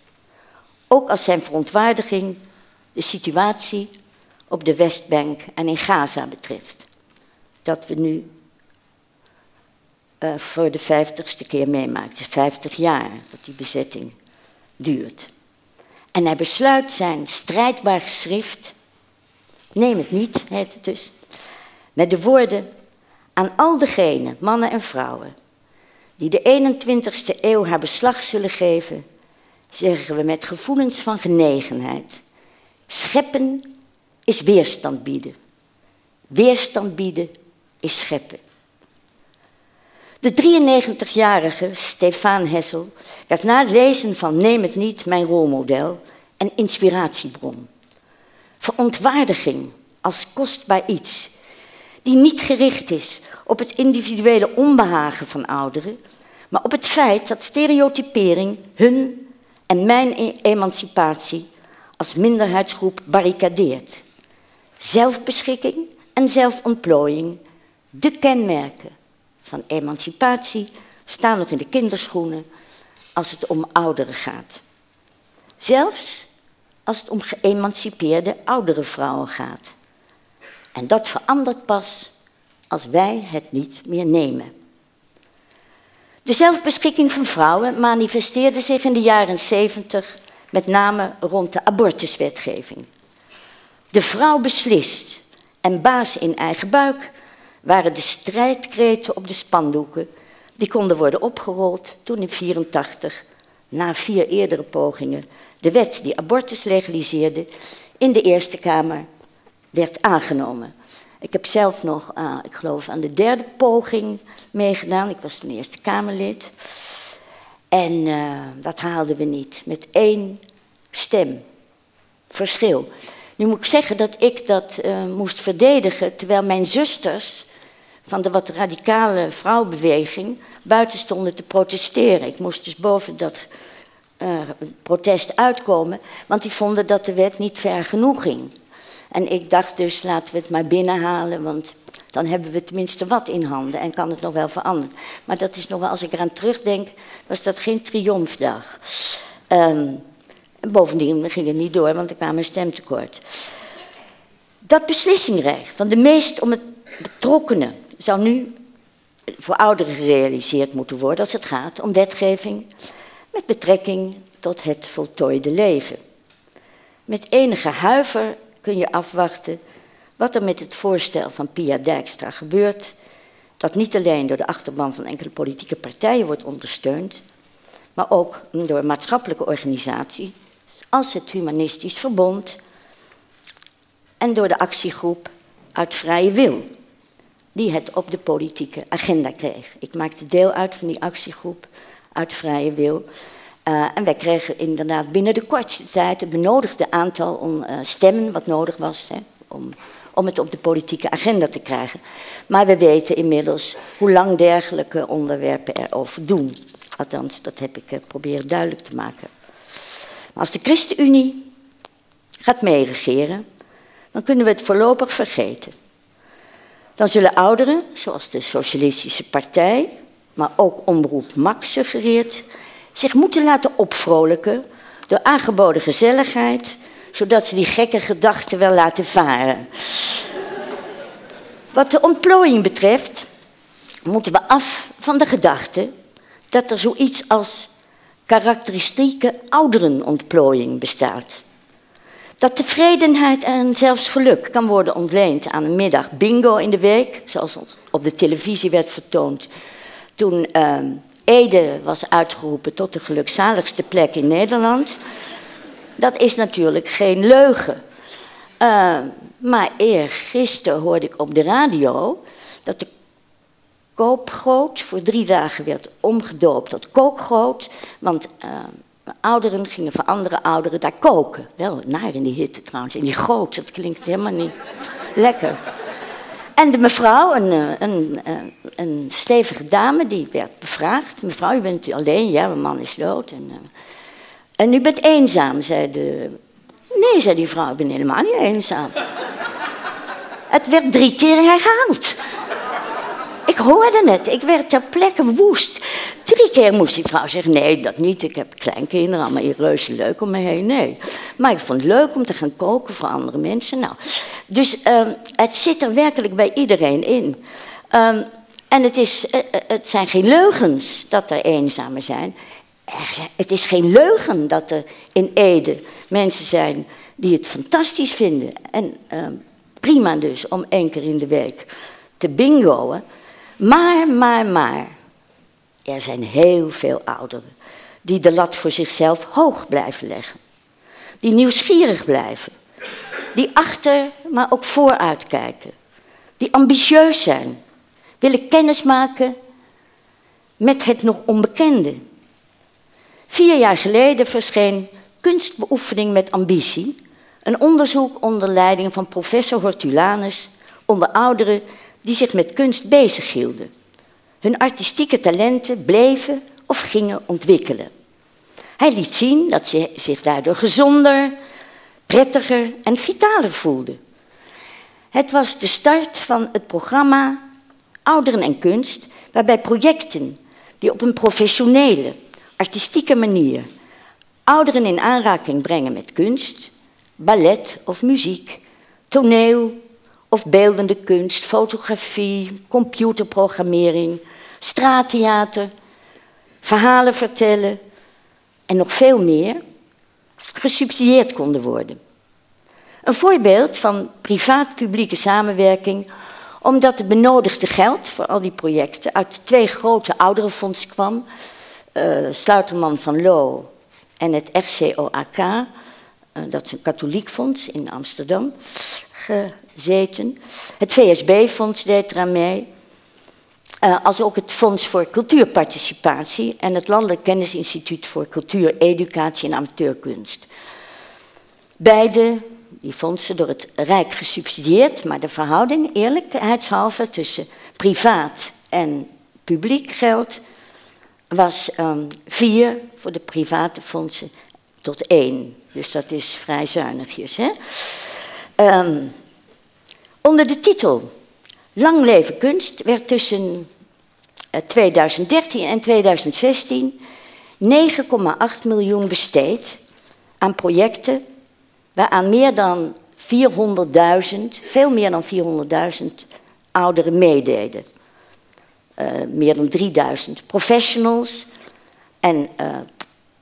Ook als zijn verontwaardiging de situatie op de Westbank en in Gaza betreft. Dat we nu uh, voor de vijftigste keer meemaakt. Vijftig jaar dat die bezetting duurt. En hij besluit zijn strijdbaar geschrift, neem het niet, heet het dus, met de woorden aan al degenen, mannen en vrouwen, die de 21ste eeuw haar beslag zullen geven, zeggen we met gevoelens van genegenheid. Scheppen is weerstand bieden. Weerstand bieden is scheppen. De 93-jarige Stefan Hessel werd na het lezen van Neem het niet mijn rolmodel en inspiratiebron. Verontwaardiging als kostbaar iets, die niet gericht is op het individuele onbehagen van ouderen, maar op het feit dat stereotypering hun en mijn e- emancipatie als minderheidsgroep barricadeert. Zelfbeschikking en zelfontplooiing, de kenmerken van emancipatie staan nog in de kinderschoenen als het om ouderen gaat. Zelfs als het om geëmancipeerde oudere vrouwen gaat. En dat verandert pas als wij het niet meer nemen. De zelfbeschikking van vrouwen manifesteerde zich in de jaren 70 met name rond de abortuswetgeving. De vrouw beslist en baas in eigen buik waren de strijdkreten op de spandoeken. Die konden worden opgerold toen in 1984, na vier eerdere pogingen, de wet die abortus legaliseerde in de Eerste Kamer werd aangenomen. Ik heb zelf nog, uh, ik geloof, aan de derde poging meegedaan. Ik was toen Eerste Kamerlid. En uh, dat haalden we niet, met één stem verschil. Nu moet ik zeggen dat ik dat uh, moest verdedigen, terwijl mijn zusters van de wat radicale vrouwbeweging buiten stonden te protesteren. Ik moest dus boven dat uh, protest uitkomen, want die vonden dat de wet niet ver genoeg ging. En ik dacht dus, laten we het maar binnenhalen, want dan hebben we tenminste wat in handen en kan het nog wel veranderen. Maar dat is nog wel, als ik eraan terugdenk, was dat geen triomfdag. Um, en bovendien ging het niet door, want ik kwam een stemtekort. Dat beslissingrecht van de meest om het betrokkenen zou nu voor ouderen gerealiseerd moeten worden als het gaat om wetgeving met betrekking tot het voltooide leven. Met enige huiver kun je afwachten wat er met het voorstel van Pia Dijkstra gebeurt, dat niet alleen door de achterban van enkele politieke partijen wordt ondersteund, maar ook door maatschappelijke organisaties als het Humanistisch Verbond en door de actiegroep uit vrije wil, die het op de politieke agenda kreeg. Ik maakte deel uit van die actiegroep uit vrije wil. Uh, en wij kregen inderdaad binnen de kortste tijd het benodigde aantal om, uh, stemmen wat nodig was hè, om, om het op de politieke agenda te krijgen. Maar we weten inmiddels hoe lang dergelijke onderwerpen erover doen. Althans, dat heb ik uh, proberen duidelijk te maken. Als de ChristenUnie gaat meeregeren, dan kunnen we het voorlopig vergeten. Dan zullen ouderen, zoals de Socialistische Partij, maar ook Omroep Max suggereert, zich moeten laten opvrolijken door aangeboden gezelligheid, zodat ze die gekke gedachten wel laten varen. Wat de ontplooiing betreft, moeten we af van de gedachte dat er zoiets als karakteristieke ouderenontplooiing bestaat. Dat tevredenheid en zelfs geluk kan worden ontleend aan een middag bingo in de week, zoals op de televisie werd vertoond toen uh, Ede was uitgeroepen tot de gelukzaligste plek in Nederland. Dat is natuurlijk geen leugen. Uh, maar eergisteren hoorde ik op de radio dat de koopgroot voor drie dagen werd omgedoopt tot kookgroot. Want uh, ouderen gingen voor andere ouderen daar koken. Wel naar in die hitte trouwens, in die goot, dat klinkt helemaal niet lekker. En de mevrouw, een, eh, een, een, een, stevige dame, die werd bevraagd. Mevrouw, u bent alleen? Ja, mijn man is dood. En, uh, en u bent eenzaam, zei de... Nee, zei die vrouw, ik ben helemaal niet eenzaam. Het werd drie keer herhaald. Ik hoorde het, ik werd ter plekke woest. Drie keer moest die vrouw zeggen, nee, dat niet. Ik heb kleinkinderen, allemaal reuze leuk om me heen. Nee. Maar ik vond het leuk om te gaan koken voor andere mensen. Nou, dus um, het zit er werkelijk bij iedereen in. Um, en het, is, uh, het zijn geen leugens dat er eenzamen zijn. Het is geen leugen dat er in Ede mensen zijn die het fantastisch vinden. En uh, prima dus om één keer in de week te bingoen. Maar, maar, maar. Er zijn heel veel ouderen die de lat voor zichzelf hoog blijven leggen. Die nieuwsgierig blijven. Die achter, maar ook vooruit kijken. Die ambitieus zijn. Willen kennismaken met het nog onbekende. Vier jaar geleden verscheen Kunstbeoefening met ambitie. Een onderzoek onder leiding van professor Hortulanus onder ouderen die zich met kunst bezighielden. Hun artistieke talenten bleven of gingen ontwikkelen. Hij liet zien dat ze zich daardoor gezonder, prettiger en vitaler voelden. Het was de start van het programma Ouderen en Kunst, waarbij projecten die op een professionele, artistieke manier ouderen in aanraking brengen met kunst, ballet of muziek, toneel of beeldende kunst, fotografie, computerprogrammering, straattheater, verhalen vertellen en nog veel meer gesubsidieerd konden worden. Een voorbeeld van privaat-publieke samenwerking, omdat het benodigde geld voor al die projecten uit twee grote ouderenfondsen kwam, uh, Sluiterman van Loo en het RCOAK, uh, dat is een katholiek fonds in Amsterdam, gezeten. Het VSB-fonds deed eraan mee. Uh, als ook het Fonds voor Cultuurparticipatie en het Landelijk Kennisinstituut voor Cultuur, Educatie en Amateurkunst. Beide, die fondsen, door het Rijk gesubsidieerd, maar de verhouding, eerlijkheidshalve, tussen privaat en publiek geld was um, vier voor de private fondsen tot één. Dus dat is vrij zuinigjes. Hè? Um, onder de titel Lang leven kunst werd tussen 2013 eh, en 2016 9,8 miljoen besteed aan projecten waaraan meer dan 400.000, veel meer dan 400.000 ouderen meededen. Uh, meer dan 3000 professionals en uh,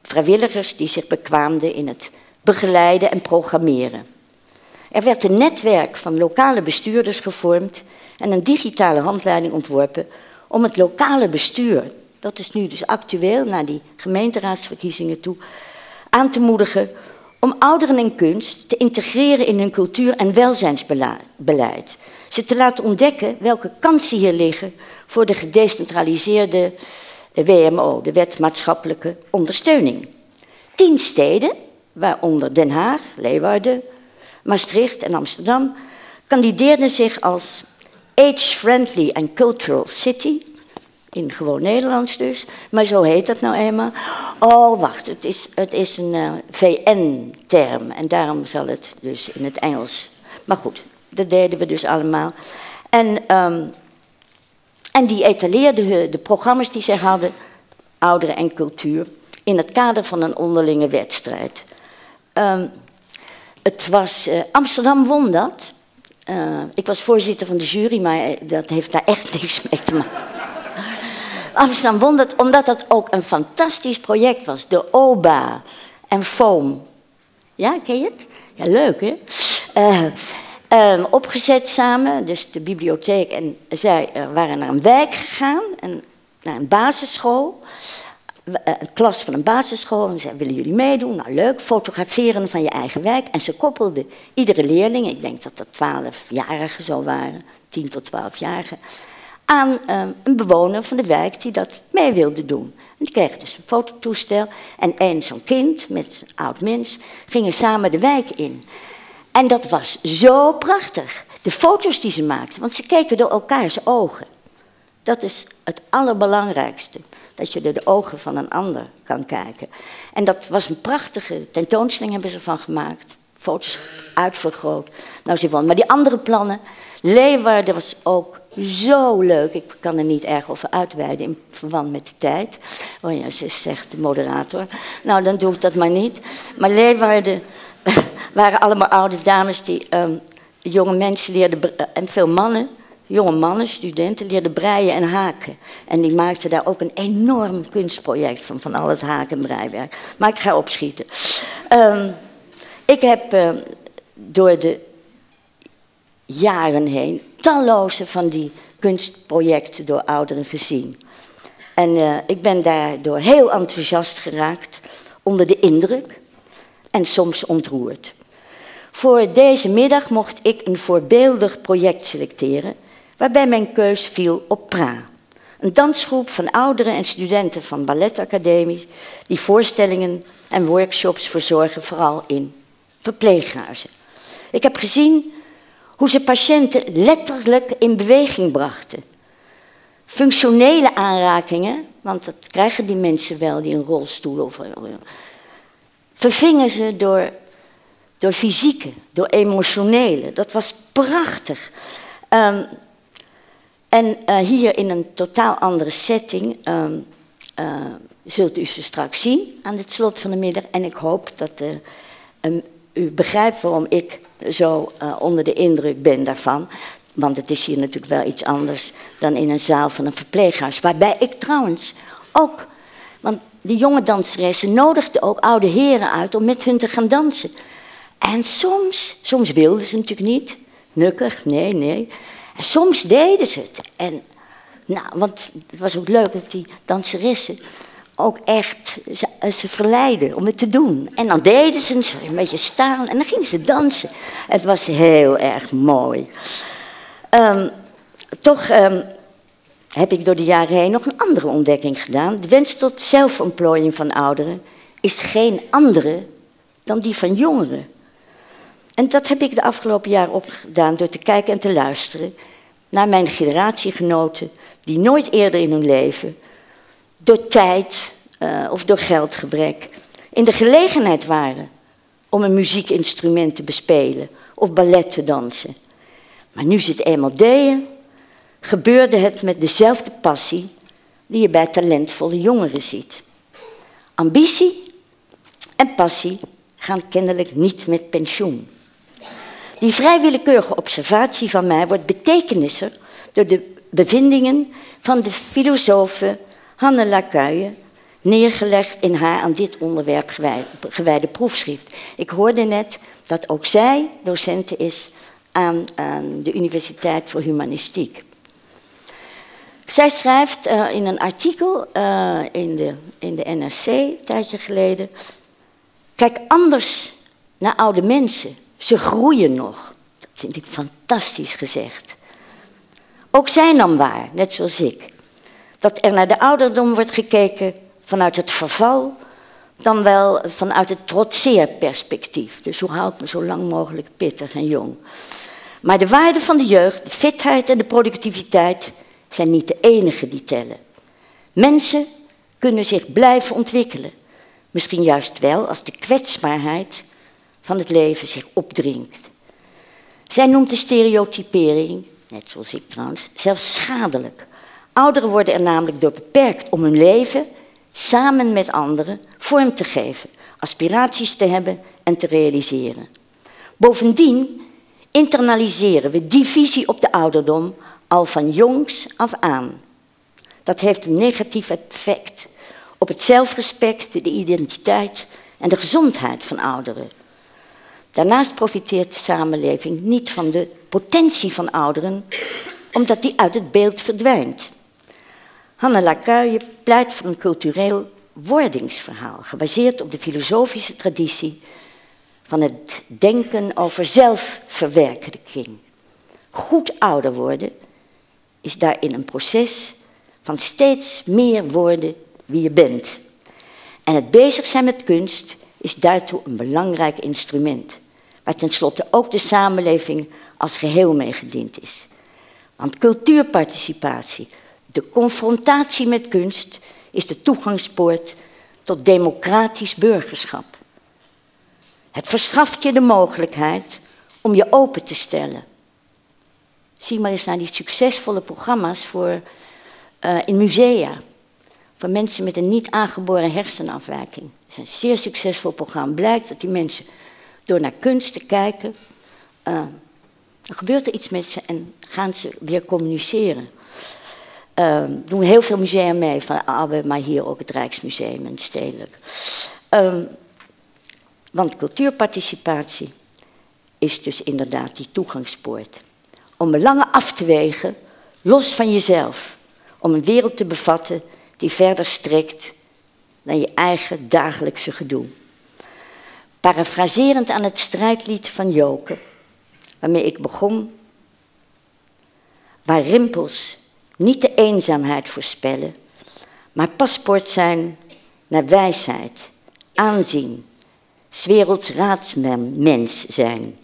vrijwilligers die zich bekwaamden in het begeleiden en programmeren. Er werd een netwerk van lokale bestuurders gevormd en een digitale handleiding ontworpen om het lokale bestuur, dat is nu dus actueel naar die gemeenteraadsverkiezingen toe, aan te moedigen om ouderen en kunst te integreren in hun cultuur- en welzijnsbeleid. Ze te laten ontdekken welke kansen hier liggen voor de gedecentraliseerde WMO, de Wet Maatschappelijke Ondersteuning. Tien steden, waaronder Den Haag, Leeuwarden, Maastricht en Amsterdam, kandideerden zich als age-friendly and cultural city. In gewoon Nederlands dus, maar zo heet dat nou eenmaal. Oh, wacht, het is, het is een uh, VN-term en daarom zal het dus in het Engels. Maar goed, dat deden we dus allemaal. En, um, en die etaleerden de programma's die zij hadden, ouderen en cultuur, in het kader van een onderlinge wedstrijd. Um, het was, uh, Amsterdam won dat. Uh, ik was voorzitter van de jury, maar dat heeft daar echt niks mee te maken. Amsterdam won dat omdat dat ook een fantastisch project was. De OBA en Foam. Ja, ken je het? Ja, leuk hè? Um, opgezet samen, dus de bibliotheek en zij waren naar een wijk gegaan, en naar een basisschool. Eh, een klas van een basisschool en zei, willen jullie meedoen? Nou leuk, fotograferen van je eigen wijk. En ze koppelden iedere leerling, ik denk dat dat twaalfjarigen zo waren, tien tot twaalfjarigen, aan um, een bewoner van de wijk die dat mee wilde doen. En die kregen dus een fototoestel en één zo'n kind met een oud mens gingen samen de wijk in. En dat was zo prachtig. De foto's die ze maakten, want ze keken door elkaars ogen. Dat is het allerbelangrijkste dat je door de ogen van een ander kan kijken. En dat was een prachtige tentoonstelling hebben ze van gemaakt. Foto's uitvergroot. Nou, ze. Maar die andere plannen, Leeuwarden was ook zo leuk. Ik kan er niet erg over uitweiden in verband met de tijd. Oh ja, ze zegt de moderator. Nou, dan doe ik dat maar niet. Maar Leeuwarden waren allemaal oude dames die um, jonge mensen leerden, en veel mannen jonge mannen, studenten, leerden breien en haken. En die maakten daar ook een enorm kunstproject van, van al het haken en breiwerk. Maar ik ga opschieten. Um, ik heb uh, door de jaren heen talloze van die kunstprojecten door ouderen gezien. En uh, ik ben daardoor heel enthousiast geraakt, onder de indruk en soms ontroerd. Voor deze middag mocht ik een voorbeeldig project selecteren waarbij mijn keus viel op PRA. Een dansgroep van ouderen en studenten van balletacademisch die voorstellingen en workshops verzorgen, vooral in verpleeghuizen. Ik heb gezien hoe ze patiënten letterlijk in beweging brachten. Functionele aanrakingen, want dat krijgen die mensen wel die een rolstoel of. vervingen ze door, door fysieke, door emotionele. Dat was prachtig. Um, en uh, hier in een totaal andere setting um, uh, zult u ze straks zien aan het slot van de middag. En ik hoop dat um, u begrijpt waarom ik zo onder de indruk ben daarvan. Want het is hier natuurlijk wel iets anders dan in een zaal van een verpleeghuis. Waarbij ik trouwens ook, want die jonge danseressen nodigden ook oude heren uit om met hun te gaan dansen. En soms, soms wilden ze natuurlijk niet, nukkig, nee, nee. Soms deden ze het. En, nou, want het was ook leuk dat die danseressen ook echt ze, ze verleiden om het te doen. En dan deden ze een beetje staan en dan gingen ze dansen. Het was heel erg mooi. Um, toch um, heb ik door de jaren heen nog een andere ontdekking gedaan. De wens tot zelfontplooiing van ouderen is geen andere dan die van jongeren. En dat heb ik de afgelopen jaren opgedaan door te kijken en te luisteren naar mijn generatiegenoten, die nooit eerder in hun leven, door tijd uh, of door geldgebrek, in de gelegenheid waren om een muziekinstrument te bespelen of ballet te dansen. Maar nu ze het eenmaal deden, gebeurde het met dezelfde passie die je bij talentvolle jongeren ziet. Ambitie en passie gaan kennelijk niet met pensioen. Die vrij willekeurige observatie van mij wordt betekenissen door de bevindingen van de filosofe Hanne Lacuille, neergelegd in haar aan dit onderwerp gewijde proefschrift. Ik hoorde net dat ook zij docenten is aan, de Universiteit voor Humanistiek. Zij schrijft uh, in een artikel uh, in, de, in de NRC een tijdje geleden. Kijk anders naar oude mensen. Ze groeien nog. Dat vind ik fantastisch gezegd. Ook zij nam waar, net zoals ik, dat er naar de ouderdom wordt gekeken vanuit het verval, dan wel vanuit het trotseerperspectief. Dus hoe houdt me zo lang mogelijk pittig en jong. Maar de waarde van de jeugd, de fitheid en de productiviteit zijn niet de enige die tellen. Mensen kunnen zich blijven ontwikkelen. Misschien juist wel als de kwetsbaarheid van het leven zich opdringt. Zij noemt de stereotypering, net zoals ik trouwens, zelfs schadelijk. Ouderen worden er namelijk door beperkt om hun leven samen met anderen vorm te geven, aspiraties te hebben en te realiseren. Bovendien internaliseren we die visie op de ouderdom al van jongs af aan. Dat heeft een negatief effect op het zelfrespect, de identiteit en de gezondheid van ouderen. Daarnaast profiteert de samenleving niet van de potentie van ouderen, omdat die uit het beeld verdwijnt. Hanne Lacuille pleit voor een cultureel wordingsverhaal, gebaseerd op de filosofische traditie van het denken over zelfverwerkelijking. Goed ouder worden is daarin een proces van steeds meer worden wie je bent. En het bezig zijn met kunst is daartoe een belangrijk instrument, waar tenslotte ook de samenleving als geheel mee gediend is. Want cultuurparticipatie, de confrontatie met kunst, is de toegangspoort tot democratisch burgerschap. Het verschaft je de mogelijkheid om je open te stellen Zie maar eens naar die succesvolle programma's voor, uh, in musea. Voor mensen met een niet aangeboren hersenafwijking. Het is een zeer succesvol programma. Blijkt dat die mensen door naar kunst te kijken, dan gebeurt er iets met ze en gaan ze weer communiceren. Uh, doen heel veel musea mee, van Abbe, maar hier ook het Rijksmuseum en Stedelijk. Uh, want cultuurparticipatie is dus inderdaad die toegangspoort om belangen af te wegen, los van jezelf, om een wereld te bevatten die verder strekt dan je eigen dagelijkse gedoe. Parafraserend aan het strijdlied van Joke, waarmee ik begon, waar rimpels niet de eenzaamheid voorspellen, maar paspoort zijn naar wijsheid, aanzien, werelds raadsmens zijn.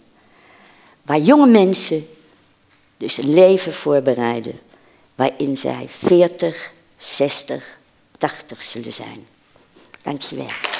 Waar jonge mensen dus een leven voorbereiden waarin zij 40, 60, 80 zullen zijn. Dankjewel.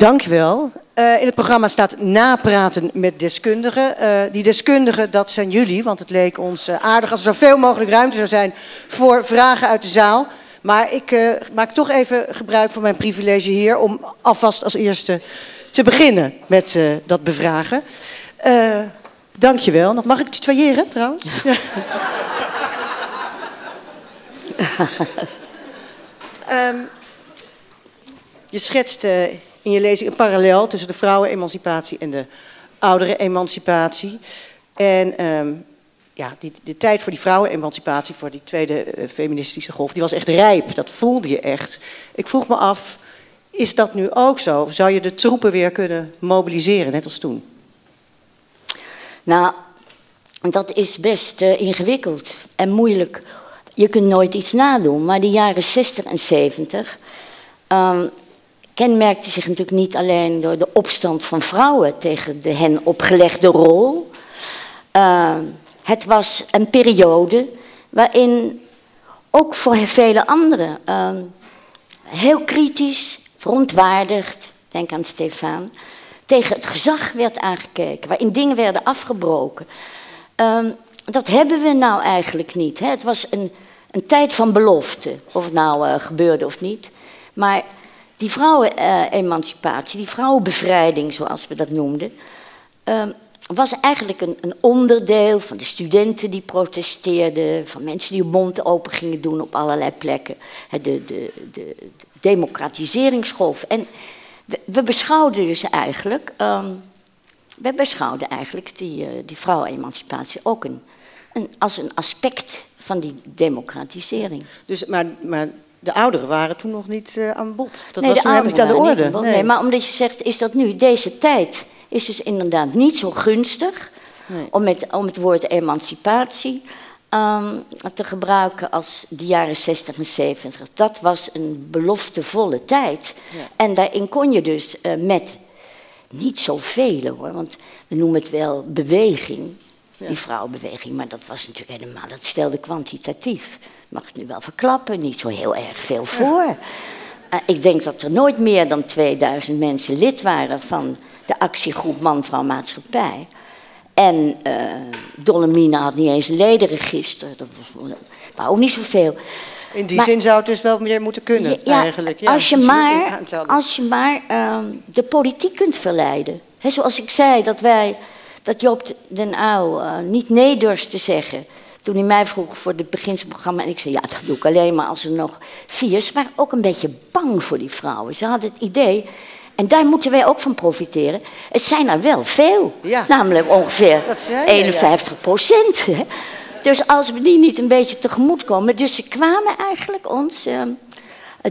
Dankjewel. Uh, in het programma staat napraten met deskundigen. Uh, die deskundigen, dat zijn jullie, want het leek ons uh, aardig als er zoveel mogelijk ruimte zou zijn voor vragen uit de zaal. Maar ik maak toch even gebruik van mijn privilege hier om alvast als eerste te beginnen met dat bevragen. dankjewel. Nog, mag ik tutoyeren trouwens? um, je schetst in je lezing een parallel tussen de vrouwenemancipatie en de oudere-emancipatie. En um, ja, die, de tijd voor die vrouwenemancipatie, voor die tweede uh, feministische golf, die was echt rijp. Dat voelde je echt. Ik vroeg me af, is dat nu ook zo? Zou je de troepen weer kunnen mobiliseren, net als toen? Nou, dat is best uh, ingewikkeld en moeilijk. Je kunt nooit iets nadoen, maar de jaren 60 en 70 um, kenmerkte zich natuurlijk niet alleen door de opstand van vrouwen tegen de hen opgelegde rol. Uh, het was een periode waarin ook voor vele anderen uh, heel kritisch, verontwaardigd, denk aan Stefan, tegen het gezag werd aangekeken, waarin dingen werden afgebroken. Ehm, dat hebben we nou eigenlijk niet. Hè? Het was een, een tijd van belofte, of het nou uh, gebeurde of niet. Maar die vrouwenemancipatie, die vrouwenbevrijding, zoals we dat noemden, ehm, was eigenlijk een, onderdeel van de studenten die protesteerden, van mensen die hun mond open gingen doen op allerlei plekken. De, de, de, de democratiseringsgolf. En we beschouwden dus eigenlijk, um, we beschouwden eigenlijk die, uh, die vrouwenemancipatie ook een, een, als een aspect van die democratisering. Dus, maar, maar de ouderen waren toen nog niet uh, aan bod? Dat nee, was toen helemaal niet aan de orde? Nee. nee. maar omdat je zegt, is dat nu, deze tijd is dus inderdaad niet zo gunstig nee. om, met, om het woord emancipatie um, te gebruiken als de jaren 60 en 70. Dat was een beloftevolle tijd. Ja. En daarin kon je dus uh, met niet zoveel hoor, want we noemen het wel beweging, ja. die vrouwenbeweging, maar dat was natuurlijk helemaal, dat stelde kwantitatief. Mag het nu wel verklappen, niet zo heel erg veel voor. Uh, ik denk dat er nooit meer dan 2000 mensen lid waren van de actiegroep Man-Vrouw Maatschappij. En uh, Dolomine had niet eens een ledenregister. Dat was, maar ook niet zoveel. In die zin zou het dus wel meer moeten kunnen, ja, eigenlijk. Ja, als je maar, als je maar uh, de politiek kunt verleiden. He, zoals ik zei, dat wij, dat Joop den Uyl uh, niet nee durfde te zeggen. Toen hij mij vroeg voor het beginselprogramma. En ik zei, ja, dat doe ik alleen maar als er nog vier. Ze waren ook een beetje bang voor die vrouwen. Ze hadden het idee, en daar moeten wij ook van profiteren. Het zijn er wel veel. Ja. Namelijk ongeveer 51 procent. Dus als we die niet een beetje tegemoet komen. Dus ze kwamen eigenlijk ons. Uh,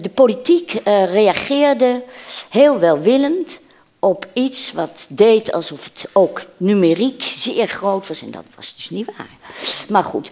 de politiek uh, reageerde heel welwillend op iets wat deed alsof het ook numeriek zeer groot was. En dat was dus niet waar. Maar goed,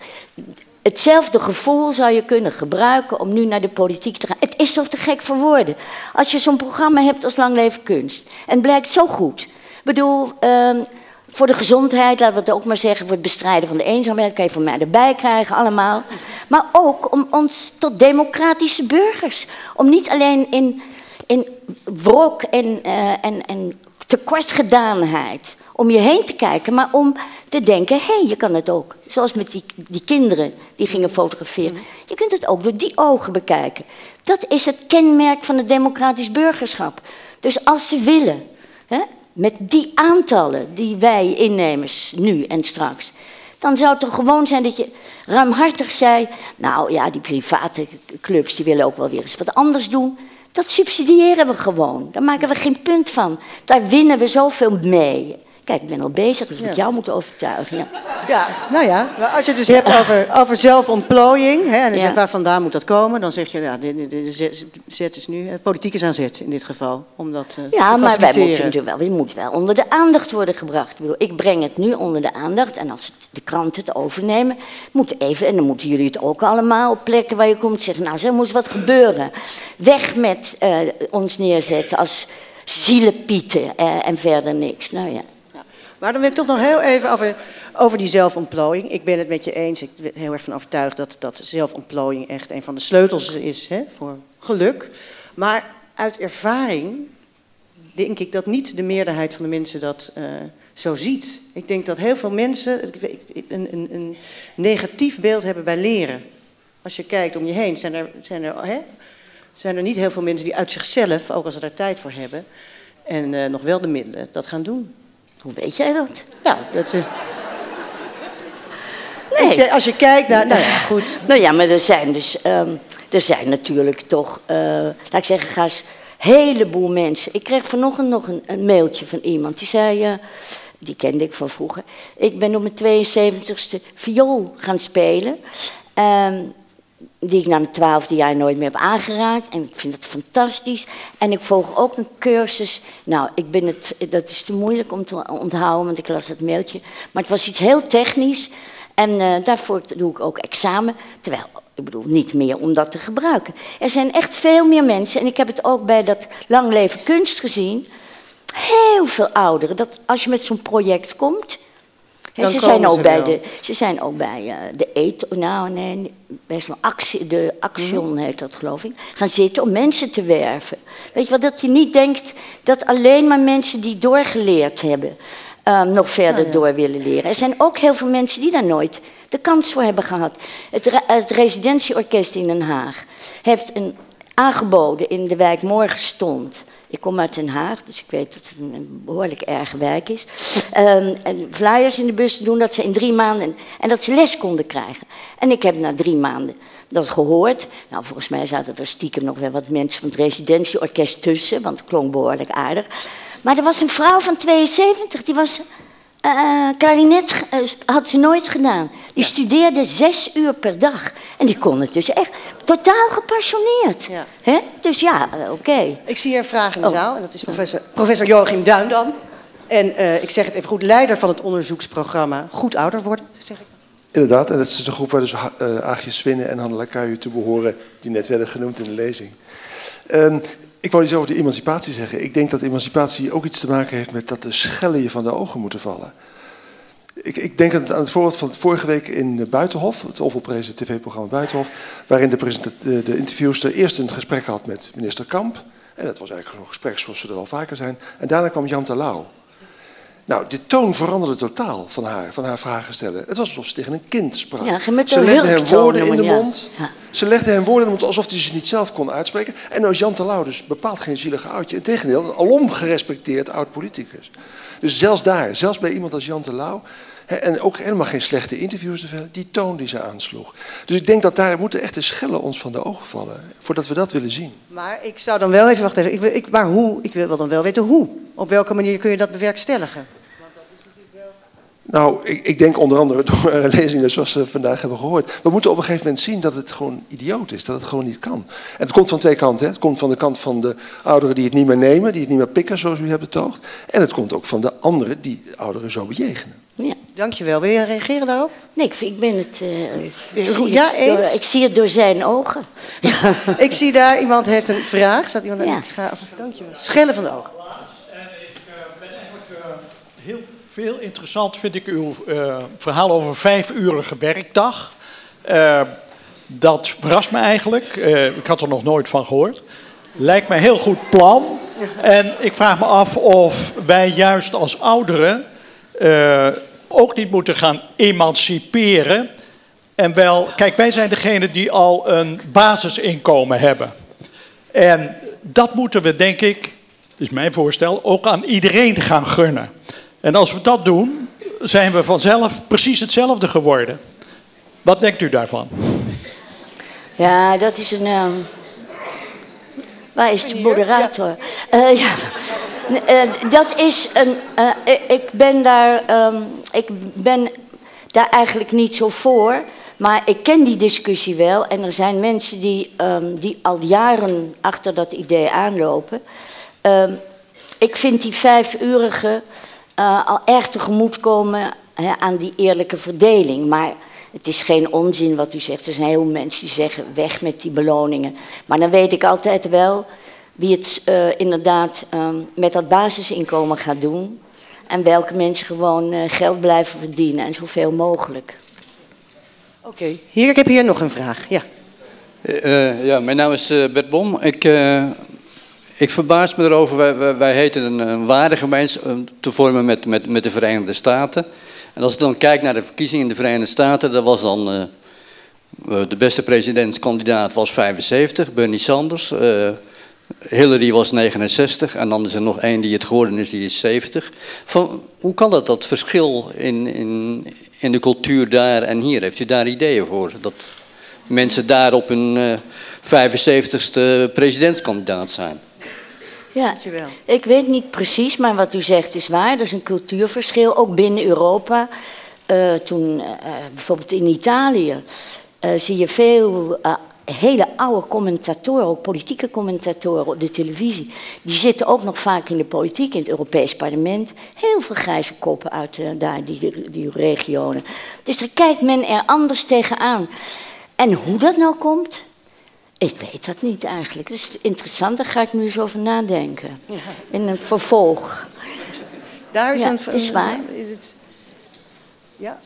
Hetzelfde gevoel zou je kunnen gebruiken om nu naar de politiek te gaan. Het is toch te gek voor woorden. Als je zo'n programma hebt als Lang Leven Kunst. En blijkt zo goed. Ik bedoel, um, voor de gezondheid, laten we het ook maar zeggen. Voor het bestrijden van de eenzaamheid. Kan je van mij erbij krijgen, allemaal. Maar ook om ons tot democratische burgers. Om niet alleen in, in wrok en, uh, en, en tekortgedaanheid om je heen te kijken, maar om te denken: hé, hey, je kan het ook. Zoals met die, die kinderen die gingen fotograferen. Mhm. Je kunt het ook door die ogen bekijken. Dat is het kenmerk van het democratisch burgerschap. Dus als ze willen, hè, met die aantallen die wij innemers nu en straks, dan zou het toch gewoon zijn dat je ruimhartig zei: Nou ja, die private clubs die willen ook wel weer eens wat anders doen. Dat subsidiëren we gewoon. Daar maken we geen punt van. Daar winnen we zoveel mee. Kijk, ik ben al bezig, dus ik jou moet overtuigen. Ja. ja, nou ja, als je het dus hebt over, over zelfontplooiing, hè, en je zegt waar vandaan moet dat komen, dan zeg je, ja, de, de, de zet is nu, politiek is aan zet in dit geval, om dat uh, Ja, te maar wij moeten natuurlijk wel, je moet wel onder de aandacht worden gebracht. Ik, bedoel, ik breng het nu onder de aandacht en als het, de kranten het overnemen, moet even, en dan moeten jullie het ook allemaal op plekken waar je komt zeggen, nou, er moet wat gebeuren. Weg met uh, ons neerzetten als zielenpieten uh, en verder niks. Nou ja. Maar dan wil ik toch nog heel even over, over die zelfontplooiing. Ik ben het met je eens. Ik ben heel erg van overtuigd dat, dat zelfontplooiing echt een van de sleutels is hè, voor geluk. Maar uit ervaring denk ik dat niet de meerderheid van de mensen dat uh, zo ziet. Ik denk dat heel veel mensen een, een, een, negatief beeld hebben bij leren. Als je kijkt om je heen, zijn er, zijn er, hè, zijn er niet heel veel mensen die uit zichzelf, ook als ze daar tijd voor hebben, en uh, nog wel de middelen, dat gaan doen. Hoe weet jij dat? Ja, dat... Uh... Nee. als je kijkt naar... Nou ja, goed. Nou ja, maar er zijn dus... Um, er zijn natuurlijk toch... Uh, laat ik zeggen, ga eens... heleboel mensen... Ik kreeg vanochtend nog een, een mailtje van iemand. Die zei... Uh, die kende ik van vroeger. Ik ben op mijn 72ste viool gaan spelen. Um, die ik na mijn twaalfde jaar nooit meer heb aangeraakt. En ik vind het fantastisch. En ik volg ook een cursus. Nou, ik ben het, dat is te moeilijk om te onthouden, want ik las het mailtje. Maar het was iets heel technisch. En uh, daarvoor doe ik ook examen. Terwijl, ik bedoel, niet meer om dat te gebruiken. Er zijn echt veel meer mensen. En ik heb het ook bij dat Lang Leven Kunst gezien. Heel veel ouderen. Dat als je met zo'n project komt ze, zijn ook bij de, ze zijn ook bij uh, de eet, nou nee, bij zo'n actie, de Action mhm. heet dat geloof ik, gaan zitten om mensen te werven. Weet je wel, dat je niet denkt dat alleen maar mensen die doorgeleerd hebben... Um, nog verder ja. door willen leren. Er zijn ook heel veel mensen die daar nooit de kans voor hebben gehad. Het, re- het residentieorkest in Den Haag heeft een aangeboden in de wijk Morgenstond. Ik kom uit Den Haag, dus ik weet dat het een behoorlijk erge wijk is. Ehm, en flyers in de bus doen dat ze in drie maanden. En dat ze les konden krijgen. En ik heb na drie maanden dat gehoord. Nou, volgens mij zaten er stiekem nog wel wat mensen van het residentieorkest tussen, want het klonk behoorlijk aardig. Maar er was een vrouw van 72, die was. Eh klarinet eh, had ze nooit gedaan. Die studeerde zes uur per dag. En die kon het dus echt totaal gepassioneerd. Ja. Hè? Dus ja, eh, oké. Ik zie hier een vraag in de Oh. zaal en dat is professor, professor Joachim Duindam. En eh, ik zeg het even goed, leider van het onderzoeksprogramma Goed Ouder Worden, zeg ik. Inderdaad, en dat is de groep waar dus uh, Aagje Swinnen en Hannele Kuijen toe behoren, die net werden genoemd in de lezing. Um, ik wou iets over de emancipatie zeggen. Ik denk dat emancipatie ook iets te maken heeft met dat de schellen je van de ogen moeten vallen. Ik, ik denk aan het voorbeeld van vorige week in Buitenhof, het onvolprezen tv-programma Buitenhof, waarin de, de, de interviewster eerst een gesprek had met minister Kamp. En dat was eigenlijk een gesprek zoals ze er al vaker zijn. En daarna kwam Jan Terlouw. Nou, de toon veranderde totaal van haar, van haar vragen stellen. Het was alsof ze tegen een kind sprak. Ja, ze legde hem woorden in de ja. mond. Ja. Ze legde hem woorden in de mond alsof hij ze niet zelf kon uitspreken. En nou is Jan Terlouw dus bepaald geen zielige oudje. Integendeel, een alom gerespecteerd oud-politicus. Dus zelfs daar, zelfs bij iemand als Jan Terlouw... hè, en ook helemaal geen slechte interviews te verder, die toon die ze aansloeg. Dus ik denk dat daar moeten echt de schellen ons van de ogen vallen. Voordat we dat willen zien. Maar ik zou dan wel even, wacht even, ik, maar hoe? Ik wil dan wel weten hoe. Op welke manier kun je dat bewerkstelligen? Nou, ik, ik denk onder andere door lezingen zoals we vandaag hebben gehoord. We moeten op een gegeven moment zien dat het gewoon idioot is, dat het gewoon niet kan. En het komt van twee kanten. Hè. Het komt van de kant van de ouderen die het niet meer nemen, die het niet meer pikken zoals u hebt betoogd. En het komt ook van de anderen die de ouderen zo bejegenen. Ja. Dankjewel. Wil je reageren daarop? Nee, ik, vind- ik ben het. eh, ik, zie Ja, het door, eens? ik zie het door zijn ogen. Ja. Ik zie daar, iemand heeft een vraag. Staat iemand Ja. Ik ga, dankjewel. Schellen van de ogen. En ik eh, ben eigenlijk eh, heel veel interessant, vind ik uw eh, verhaal over een vijfurige werkdag. Eh, dat verrast me eigenlijk. Eh, ik had er nog nooit van gehoord. Lijkt me een heel goed plan. En ik vraag me af of wij juist als ouderen ook niet moeten gaan emanciperen. En wel, kijk, wij zijn degene die al een basisinkomen hebben. En dat moeten we, denk ik, is mijn voorstel, ook aan iedereen gaan gunnen. En als we dat doen, zijn we vanzelf precies hetzelfde geworden. Wat denkt u daarvan? Ja, dat is een. ehm, Waar is de moderator? Eh, ja. Eh, dat is een. eh, ik- ben daar. ehm, ik ben daar eigenlijk niet zo voor. Maar ik ken die discussie wel. En er zijn mensen die, ehm, die al jaren achter dat idee aanlopen. Ehm, ik vind die vijfurige eh, al erg tegemoetkomen hè, aan die eerlijke verdeling. Maar het is geen onzin wat u zegt. Er zijn heel veel mensen die zeggen weg met die beloningen. Maar dan weet ik altijd wel wie het eh, inderdaad ehm, met dat basisinkomen gaat doen. En welke mensen gewoon eh, geld blijven verdienen en zoveel mogelijk. Oké, hier, ik heb hier nog een vraag. Ja. Ja, mijn naam is Bert Bom. Ik, eh, ik verbaas me erover. Wij, wij, heten een, een waardegemeenschap te vormen met, met, met de Verenigde Staten. En als ik dan kijk naar de verkiezingen in de Verenigde Staten, dat was dan eh, eh, de beste presidentskandidaat was 75, Bernie Sanders. Eh, Hillary was 69 en dan is er nog één die het geworden is, die is 70. Van, hoe kan dat, dat verschil in, in, in de cultuur daar en hier? Heeft u daar ideeën voor? Dat mensen daar op hun eh 75ste presidentskandidaat zijn? Ja, Dankjewel. ik weet niet precies, maar wat u zegt is waar. Er is een cultuurverschil, ook binnen Europa. Eh, toen, eh, bijvoorbeeld in Italië, eh, zie je veel hele oude commentatoren, ook politieke commentatoren op de televisie. Die zitten ook nog vaak in de politiek, in het Europees Parlement. Heel veel grijze koppen uit daar, die, die regionen. Dus daar kijkt men er anders tegenaan. En hoe dat nou komt, ik weet dat niet eigenlijk. Dus interessant, daar ga ik nu eens over nadenken. In een vervolg. Daar is Ja, een... het is waar. Ja.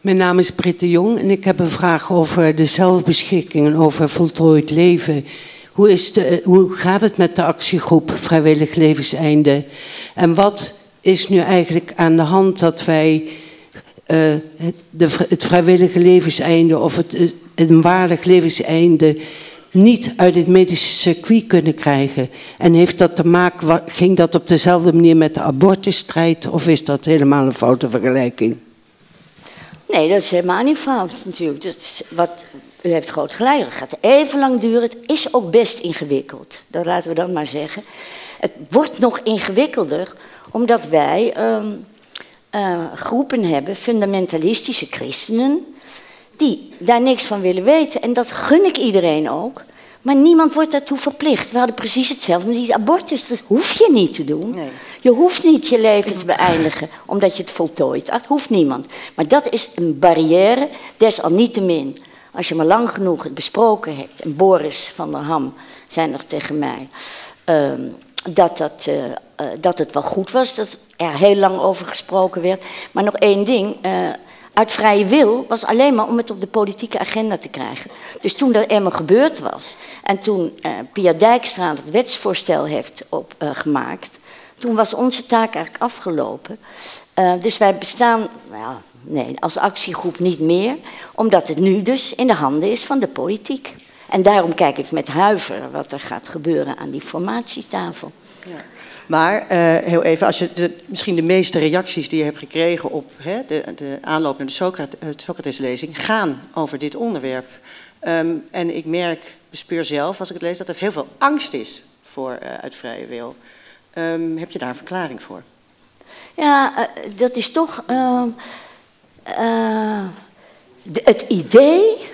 Mijn naam is Britte Jong en ik heb een vraag over de zelfbeschikking en over voltooid leven. Hoe, is de, hoe gaat het met de actiegroep Vrijwillig Levenseinde? En wat is nu eigenlijk aan de hand dat wij de, het, vrijwillige levenseinde of het, een waardig levenseinde niet uit het medische circuit kunnen krijgen? En heeft dat te maken, ging dat op dezelfde manier met de abortusstrijd of is dat helemaal een foute vergelijking? Nee, dat is helemaal niet fout natuurlijk. Dat is wat, u heeft groot gelijk. Het gaat even lang duren. Het is ook best ingewikkeld. Dat laten we dan maar zeggen. Het wordt nog ingewikkelder omdat wij uh, uh, groepen hebben, fundamentalistische christenen, die daar niks van willen weten. En dat gun ik iedereen ook. Maar niemand wordt daartoe verplicht. We hadden precies hetzelfde met die abortus. Dat hoef je niet te doen. Nee. Je hoeft niet je leven te beëindigen omdat je het voltooit. Dat hoeft niemand. Maar dat is een barrière, desalniettemin. Als je maar lang genoeg het besproken hebt, en Boris van der Ham zei nog tegen mij, uh, dat, dat, uh, uh, dat het wel goed was, dat er heel lang over gesproken werd. Maar nog één ding, uh, uit vrije wil was alleen maar om het op de politieke agenda te krijgen. Dus toen dat eenmaal gebeurd was en toen Pia Dijkstra het wetsvoorstel heeft opgemaakt, toen was onze taak eigenlijk afgelopen. dus wij bestaan, nou, nee, als actiegroep niet meer, omdat het nu dus in de handen is van de politiek. En daarom kijk ik met huiver wat er gaat gebeuren aan die formatietafel. Ja. Maar uh, heel even, als je de, misschien de meeste reacties die je hebt gekregen op hè, de, de aanloop naar de Socrates, uh, Socrateslezing gaan over dit onderwerp. Um, en ik merk, bespeur zelf als ik het lees, dat er heel veel angst is voor uh, uit vrije wil. Um, heb je daar een verklaring voor? Ja, dat is toch ehm, de, het idee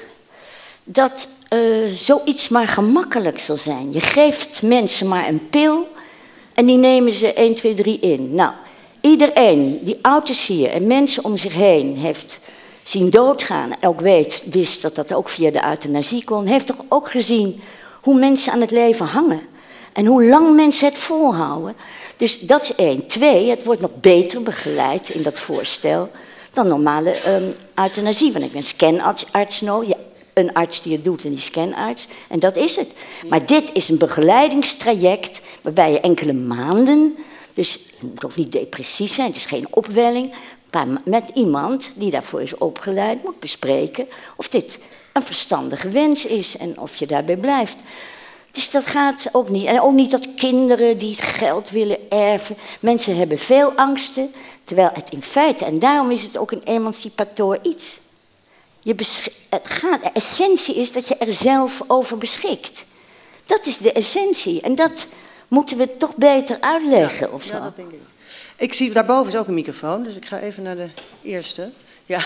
dat uh, zoiets maar gemakkelijk zal zijn. Je geeft mensen maar een pil en die nemen ze 1, 2, 3 in. Nou, iedereen die oud is hier en mensen om zich heen heeft zien doodgaan, en ook weet, wist dat dat ook via de euthanasie kon, heeft toch ook gezien hoe mensen aan het leven hangen. En hoe lang mensen het volhouden. Dus dat is één. Twee, het wordt nog beter begeleid in dat voorstel dan normale um, euthanasie. Want ik ben scanarts nou. Ja, een arts die het doet en die scanarts. En dat is het. Maar dit is een begeleidingstraject waarbij je enkele maanden, dus het moet ook niet depressief zijn, het is geen opwelling, maar met iemand die daarvoor is opgeleid moet bespreken of dit een verstandige wens is en of je daarbij blijft. Dus dat gaat ook niet. En ook niet dat kinderen die geld willen erven. Mensen hebben veel angsten, terwijl het in feite, en daarom is het ook een emancipator iets. Je het gaat, de essentie is dat je er zelf over beschikt. Dat is de essentie. En dat moeten we toch beter uitleggen. Ja, of zo. ja dat denk ik. Ik zie daarboven is ook een microfoon, dus ik ga even naar de eerste. Ja.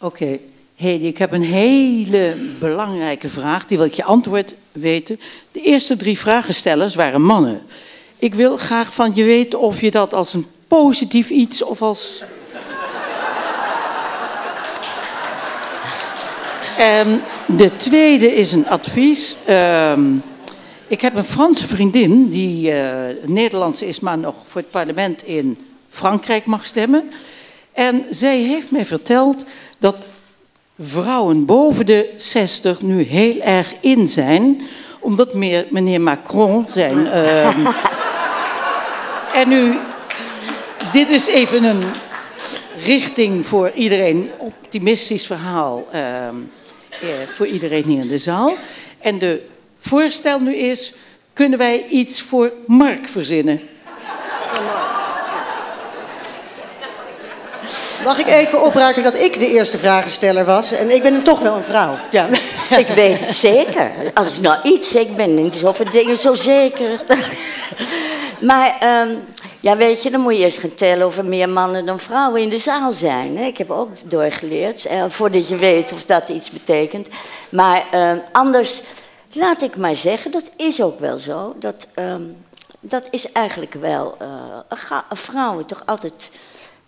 Oké. Okay. Hedy, ik heb een hele belangrijke vraag. Die wil ik je antwoord weten. De eerste drie vragenstellers waren mannen. Ik wil graag van je weten of je dat als een positief iets of als Um, de tweede is een advies. Um, ik heb een Franse vriendin die uh, Nederlandse is, maar nog voor het parlement in Frankrijk mag stemmen. En zij heeft mij verteld dat vrouwen boven de 60 nu heel erg in zijn, omdat meer, meneer Macron zijn. Um, en nu, dit is even een richting voor iedereen, optimistisch verhaal. Um, voor iedereen hier in de zaal. En de voorstel nu is, kunnen wij iets voor Mark verzinnen? Mag ik even opruiken dat ik de eerste vragensteller was? En ik ben toch wel een vrouw. Ja. Ik weet het zeker. Als ik nou iets, ik ben niet zoveel dingen zo zeker. Maar um, ja, weet je, dan moet je eerst gaan tellen of er meer mannen dan vrouwen in de zaal zijn. Ik heb ook doorgeleerd, eh, voordat je weet of dat iets betekent. Maar uh, anders, laat ik maar zeggen, dat is ook wel zo. Dat, um, dat is eigenlijk wel, uh, vrouwen toch altijd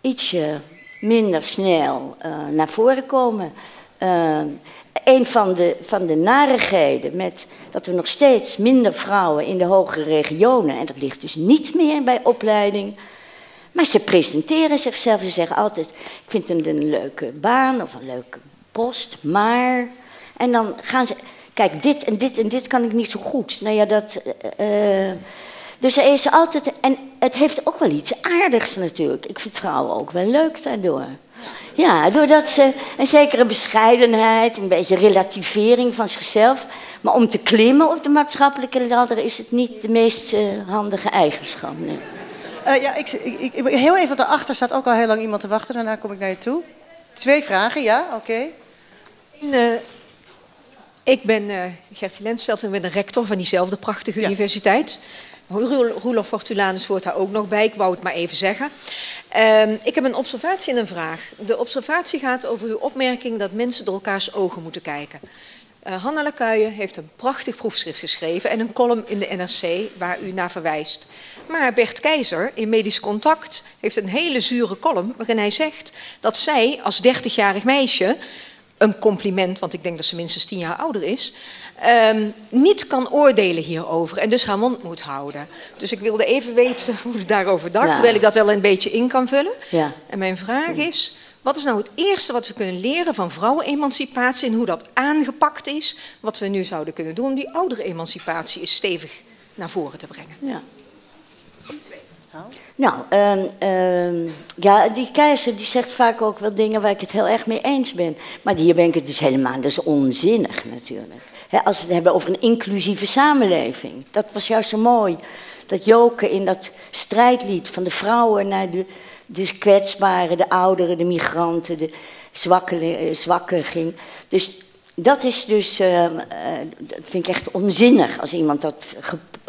ietsje minder snel uh, naar voren komen. Uh, een van de, van de narigheden met dat we nog steeds minder vrouwen in de hogere regionen, en dat ligt dus niet meer bij opleiding, Maar ze presenteren zichzelf. Ze zeggen altijd: Ik vind het een leuke baan of een leuke post, maar. En dan gaan ze. Kijk, dit en dit en dit kan ik niet zo goed. Nou ja, dat. eh, dus er is altijd. En het heeft ook wel iets aardigs natuurlijk. Ik vind vrouwen ook wel leuk daardoor. Ja, doordat ze een zekere bescheidenheid, een beetje relativering van zichzelf. Maar om te klimmen op de maatschappelijke ladder is het niet de meest eh, handige eigenschap. Nee. Eh, ja, ik, ik, ik, heel even, want daarachter staat ook al heel lang iemand te wachten. Daarna kom ik naar je toe. Twee vragen, ja, oké. Eh, ik ben eh Gertie Lensveld en ik ben de rector van diezelfde prachtige Ja. universiteit. Roel- Roelof Fortulanus hoort daar ook nog bij, ik wou het maar even zeggen. Ehm, ik heb een observatie en een vraag. De observatie gaat over uw opmerking dat mensen door elkaars ogen moeten kijken. Eh Hanna heeft een prachtig proefschrift geschreven en een column in de NRC waar u naar verwijst. Maar Bert Keizer in Medisch Contact heeft een hele zure column waarin hij zegt dat zij als 30-jarig meisje een compliment, want ik denk dat ze minstens tien jaar ouder is, ehm, niet kan oordelen hierover en dus haar mond moet houden. Dus ik wilde even weten hoe u daarover dacht, Ja. terwijl ik dat wel een beetje in kan vullen. Ja. En mijn vraag is, wat is nou het eerste wat we kunnen leren van vrouwenemancipatie en hoe dat aangepakt is, wat we nu zouden kunnen doen om die oudere emancipatie eens stevig naar voren te brengen? Ja. Nou, ehm, ehm, ja, die keizer die zegt vaak ook wel dingen waar ik het heel erg mee eens ben. Maar hier ben ik het dus helemaal, dat is onzinnig natuurlijk. Hè, als we het hebben over een inclusieve samenleving. Dat was juist zo mooi. Dat Joke in dat strijdlied van de vrouwen naar de, de kwetsbaren, de ouderen, de migranten, de zwakken, eh, zwakken ging. Dus dat is dus, ehm, eh, dat vind ik echt onzinnig als iemand dat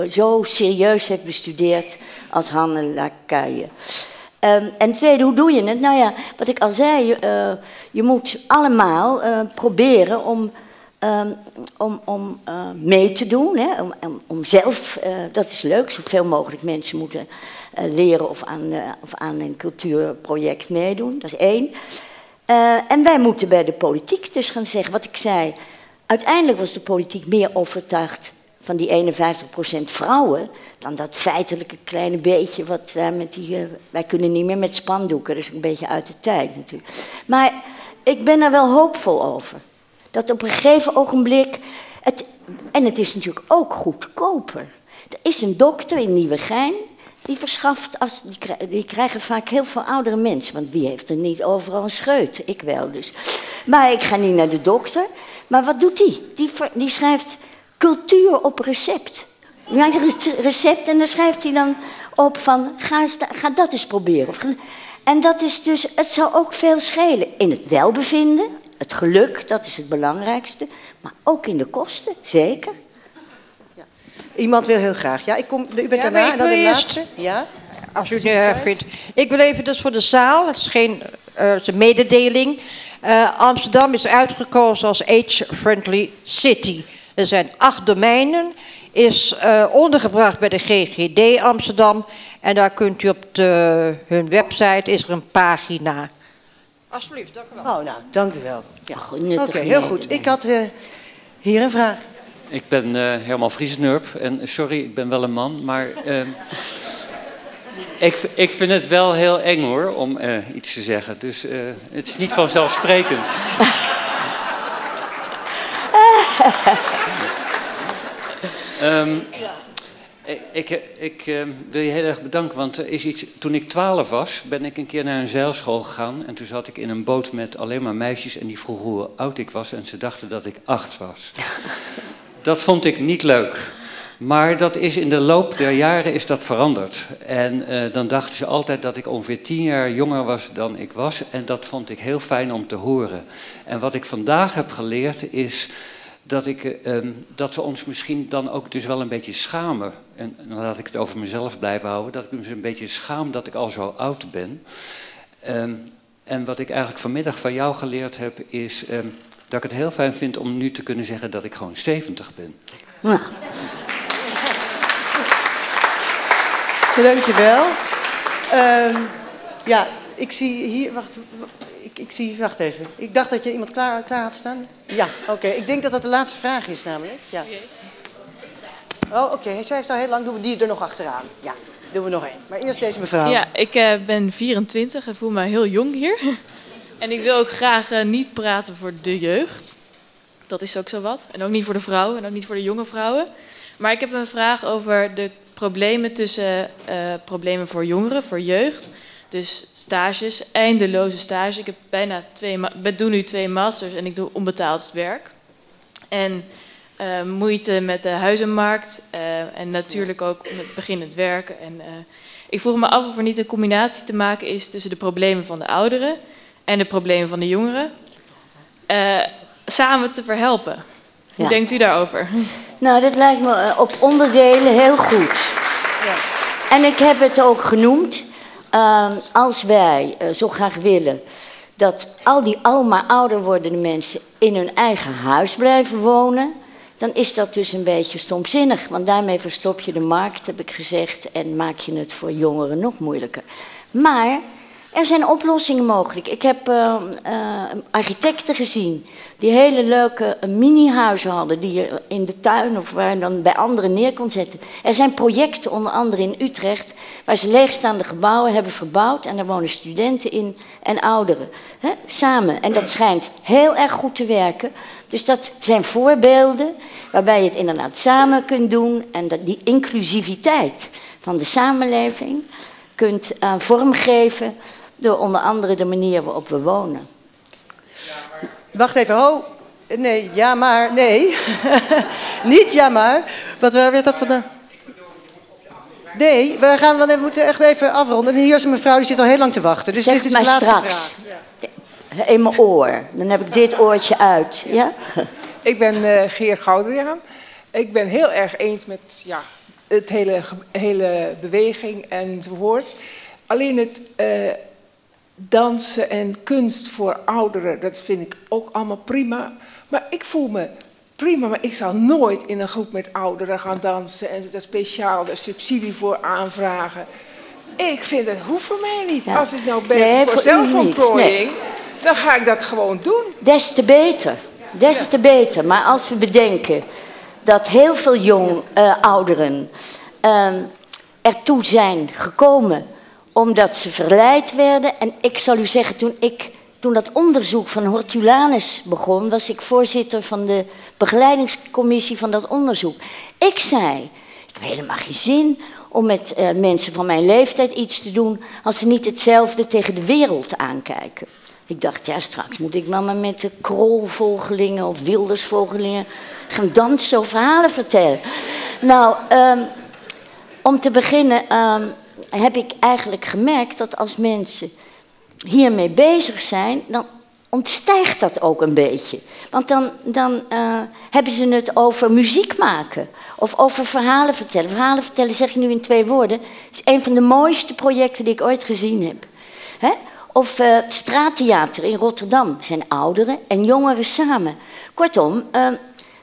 zo serieus heeft bestudeerd als Hanne Lacaille. Ehm, en tweede, hoe doe je het? Nou ja, wat ik al zei, eh, je moet allemaal eh, proberen om, ehm, om, om eh, mee te doen. Hè? Om, om, om zelf, eh, dat is leuk, zoveel mogelijk mensen moeten eh, leren of aan, eh, of aan een cultuurproject meedoen. Dat is één. Eh, en wij moeten bij de politiek dus gaan zeggen, wat ik zei. Uiteindelijk was de politiek meer overtuigd van die 51% vrouwen dan dat feitelijke kleine beetje wat daar met die. eh, wij kunnen niet meer met spandoeken, is een beetje uit de tijd natuurlijk. Maar ik ben er wel hoopvol over. Dat op een gegeven ogenblik. Het, en het is natuurlijk ook goedkoper. Er is een dokter in Nieuwegein. Die verschaft, als, die, krij- die krijgen vaak heel veel oudere mensen. Want wie heeft er niet overal een scheut? Ik wel dus. Maar ik ga niet naar de dokter. Maar wat doet die? Die, die schrijft cultuur op recept. Ja, recept en dan schrijft hij dan op van ga, ga dat eens proberen. En dat is dus, het zou ook veel schelen in het welbevinden, het geluk, dat is het belangrijkste. Maar ook in de kosten, zeker. Iemand wil heel graag. Ja, ik kom, u bent Ja, daarna en dan de eerst- laatste. Ja? Als u het erg vindt. Ik wil even, dat is voor de zaal, het is geen eh, het is een mededeling. Eh, Amsterdam is uitgekozen als age-friendly city. Er zijn acht domeinen, is eh, ondergebracht bij de GGD Amsterdam. En daar kunt u op de, hun website, is er een pagina. Alsjeblieft, dank u wel. Oh, nou, dank u wel. Ja. Oké, heel goed. Ik had eh, hier een vraag. Ik ben eh helemaal Friesnurp en sorry, ik ben wel een man, maar ehm, ik, ik vind het wel heel eng hoor om eh, iets te zeggen. Dus eh, het is niet vanzelfsprekend. Ehm, ik ik, ehm, wil je heel erg bedanken, want er is iets. Toen ik twaalf was, ben ik een keer naar een zeilschool gegaan. En toen zat ik in een boot met alleen maar meisjes. En die vroegen hoe oud ik was. En ze dachten dat ik acht was. Dat vond ik niet leuk. Maar dat is in de loop der jaren is dat veranderd. En eh, dan dachten ze altijd dat ik ongeveer tien jaar jonger was dan ik was. En dat vond ik heel fijn om te horen. En wat ik vandaag heb geleerd is dat, ik, eh, ehm, dat we ons misschien dan ook dus wel een beetje schamen. En, dan laat ik het over mezelf blijven houden. Dat ik me dus een beetje schaam dat ik al zo oud ben. Ehm, en wat ik eigenlijk vanmiddag van jou geleerd heb is... dat ik het heel fijn vind om nu te kunnen zeggen dat ik gewoon 70 ben. Nou, Dankjewel. Ehm ja, ik zie hier, wacht, ik, ik zie, wacht even. Ik dacht dat je iemand klaar, klaar had staan. Ja, oké. Ik denk dat dat de laatste vraag is namelijk. Ja. Oh, oké. Zij heeft al heel lang, doen we die er nog achteraan. Ja. doen we nog één. Maar eerst deze mevrouw. Ja, ik eh, ben 24 en voel me heel jong hier. En ik wil ook graag eh, niet praten voor de jeugd. Dat is ook zo wat. En ook niet voor de vrouwen en ook niet voor de jonge vrouwen. Maar ik heb een vraag over de problemen tussen eh, problemen voor jongeren, voor jeugd. Dus stages, eindeloze stages. Ik heb bijna twee, ik doe nu twee masters en ik doe onbetaald werk. En eh, moeite met de huizenmarkt en natuurlijk ook met beginnend werken. En, ik vroeg me af of er niet een combinatie te maken is tussen de problemen van de ouderen en de problemen van de jongeren. eh, samen te verhelpen. Hoe Ja. denkt u daarover? Nou, dat lijkt me eh, op onderdelen heel goed. En ik heb het ook genoemd. ehm, als wij eh, zo graag willen dat al die almaar ouder wordende mensen in hun eigen huis blijven wonen, dan is dat dus een beetje stomzinnig. Want daarmee verstop je de markt, heb ik gezegd, en maak je het voor jongeren nog moeilijker. Maar er zijn oplossingen mogelijk. Ik heb eh, eh, architecten gezien die hele leuke mini-huizen hadden, die je in de tuin of waar je dan bij anderen neer kon zetten. Er zijn projecten, onder andere in Utrecht, waar ze leegstaande gebouwen hebben verbouwd en daar wonen studenten in en ouderen. Hè, samen. En dat schijnt heel erg goed te werken. Dus dat zijn voorbeelden waarbij je het inderdaad samen kunt doen en dat die inclusiviteit van de samenleving kunt eh, vormgeven door onder andere de manier waarop we wonen. Wacht even, ho. Nee, ja maar, nee. Niet ja maar. Wat waar werd dat vandaan? Nee, we, gaan, we moeten echt even afronden. En hier is een mevrouw die zit al heel lang te wachten. Dus zeg dit is het de maar laatste straks. vraag. In mijn oor. Dan heb ik dit oortje uit. Ja? Ik ben eh Geer Goudriaan. Ik ben heel erg eens met ja, het hele, hele beweging enzovoort. Alleen het eh, dansen en kunst voor ouderen, dat vind ik ook allemaal prima. Maar ik voel me prima, maar ik zal nooit in een groep met ouderen gaan dansen en daar speciaal de subsidie voor aanvragen. Ik vind het hoeft voor mij niet. Ja. Als ik nou ben Nee, voor zelfontplooiing, Nee. dan ga ik dat gewoon doen. Des te beter. Des te beter. Maar als we bedenken dat heel veel jong eh, ouderen ehm, ertoe zijn gekomen omdat ze verleid werden. En ik zal u zeggen, toen, ik, toen dat onderzoek van Hortulanus begon, was ik voorzitter van de begeleidingscommissie van dat onderzoek. Ik zei, ik heb helemaal geen zin om met eh, mensen van mijn leeftijd iets te doen als ze niet hetzelfde tegen de wereld aankijken. Ik dacht, ja, straks moet ik maar met de krolvolgelingen of wildersvolgelingen gaan dansen of verhalen vertellen. Nou, ehm, om te beginnen ehm, heb ik eigenlijk gemerkt dat als mensen hiermee bezig zijn, dan ontstijgt dat ook een beetje. Want dan, dan eh, hebben ze het over muziek maken of over verhalen vertellen. Verhalen vertellen, zeg je nu in twee woorden, is een van de mooiste projecten die ik ooit gezien heb. Hè? Of het straattheater in Rotterdam zijn ouderen en jongeren samen. Kortom, eh,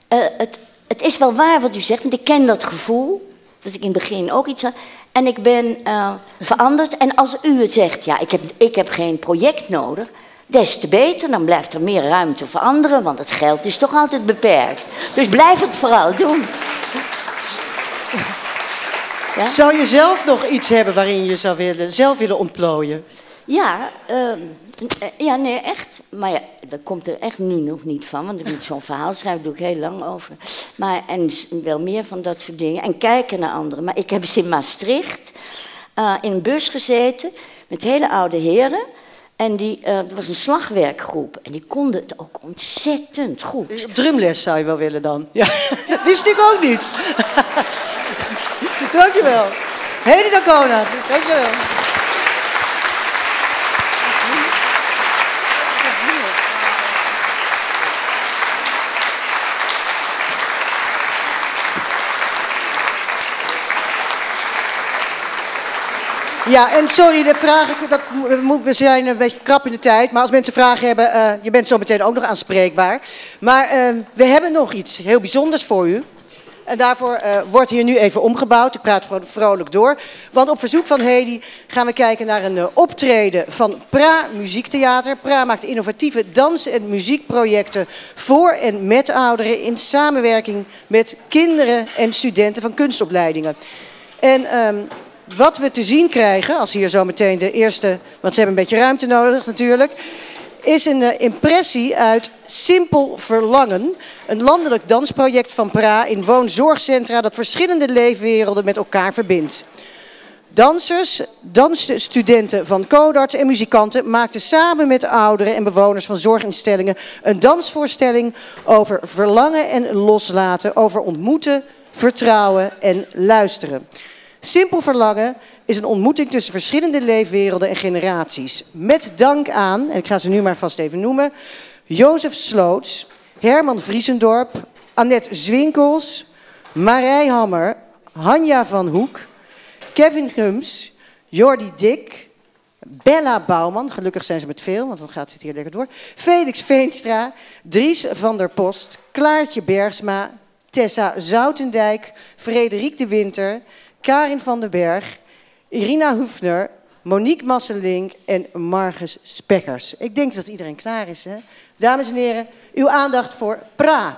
het, het is wel waar wat u zegt, want ik ken dat gevoel. Dat ik in het begin ook iets had. En ik ben eh, veranderd. En als u het zegt, ja, ik heb, ik heb geen project nodig. Des te beter, dan blijft er meer ruimte voor anderen, want het geld is toch altijd beperkt. Dus blijf het vooral doen. Ja? Zou je zelf nog iets hebben waarin je zou willen, zelf willen ontplooien? Ja, ehm, eh, ja, nee, echt. Maar ja, dat komt er echt nu nog niet van, want ik moet zo'n verhaal schrijven, daar doe ik heel lang over. Maar, en wel meer van dat soort dingen. En kijken naar anderen. Maar ik heb eens in Maastricht eh, in een bus gezeten met hele oude heren. En die, eh er was een slagwerkgroep en die konden het ook ontzettend goed. Drumles zou je wel willen dan. Ja, dat wist ik ook niet. Dankjewel. Hedy Dancona, dankjewel. Ja, en sorry, de vragen, dat, we zijn een beetje krap in de tijd. Maar als mensen vragen hebben, eh, je bent zo meteen ook nog aanspreekbaar. Maar eh, we hebben nog iets heel bijzonders voor u. En daarvoor eh, wordt hier nu even omgebouwd. Ik praat vro- vrolijk door. Want op verzoek van Hedy gaan we kijken naar een eh, optreden van Pra Muziektheater. Pra maakt innovatieve dans- en muziekprojecten voor en met ouderen... in samenwerking met kinderen en studenten van kunstopleidingen. En ehm, wat we te zien krijgen, als hier zo meteen de eerste, want ze hebben een beetje ruimte nodig natuurlijk, is een eh, impressie uit Simpel Verlangen. Een landelijk dansproject van PRA in woonzorgcentra dat verschillende leefwerelden met elkaar verbindt. Dansers, dansstudenten van Codarts en muzikanten maakten samen met ouderen en bewoners van zorginstellingen een dansvoorstelling over verlangen en loslaten, over ontmoeten, vertrouwen en luisteren. Simpel verlangen is een ontmoeting tussen verschillende leefwerelden en generaties. Met dank aan, en ik ga ze nu maar vast even noemen, Jozef Sloots, Herman Vriesendorp, Annette Zwinkels, Marij Hammer, Hanja van Hoek, Kevin Gums, Jordi Dik, Bella Bouwman, gelukkig zijn ze met veel, want dan gaat het hier lekker door. Felix Veenstra, Dries van der Post, Klaartje Bergsma, Tessa Zoutendijk, Frederik de Winter, Karin van den Berg, Irina Hoefner, Monique Masselink en Margus Spekkers. Ik denk dat iedereen klaar is. Hè? Dames en heren, uw aandacht voor PRA.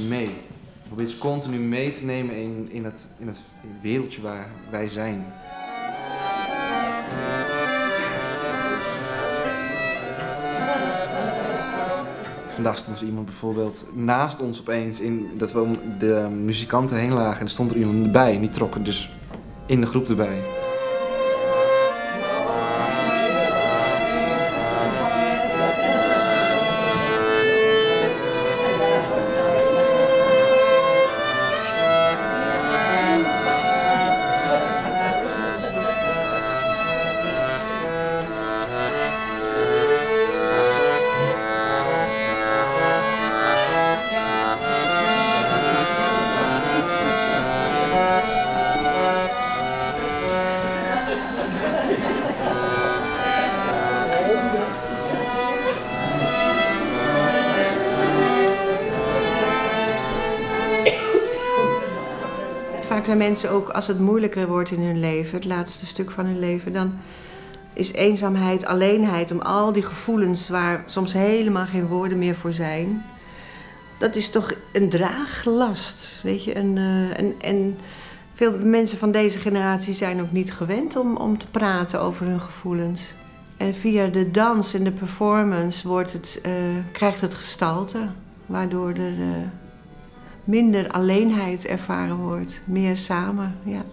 Mee. Je probeert ze continu mee te nemen in, in, het, in het wereldje waar wij zijn. Vandaag stond er iemand bijvoorbeeld naast ons opeens in dat we om de muzikanten heen lagen en er stond er iemand bij en die trok er dus in de groep erbij. Ook, als het moeilijker wordt in hun leven, het laatste stuk van hun leven, dan is eenzaamheid, alleenheid, om al die gevoelens waar soms helemaal geen woorden meer voor zijn. Dat is toch een draaglast, weet je. En, eh, en, en veel mensen van deze generatie zijn ook niet gewend om, om te praten over hun gevoelens. En via de dans en de performance wordt het, eh, krijgt het gestalte, waardoor er eh, minder alleenheid ervaren wordt, meer samen. Ja.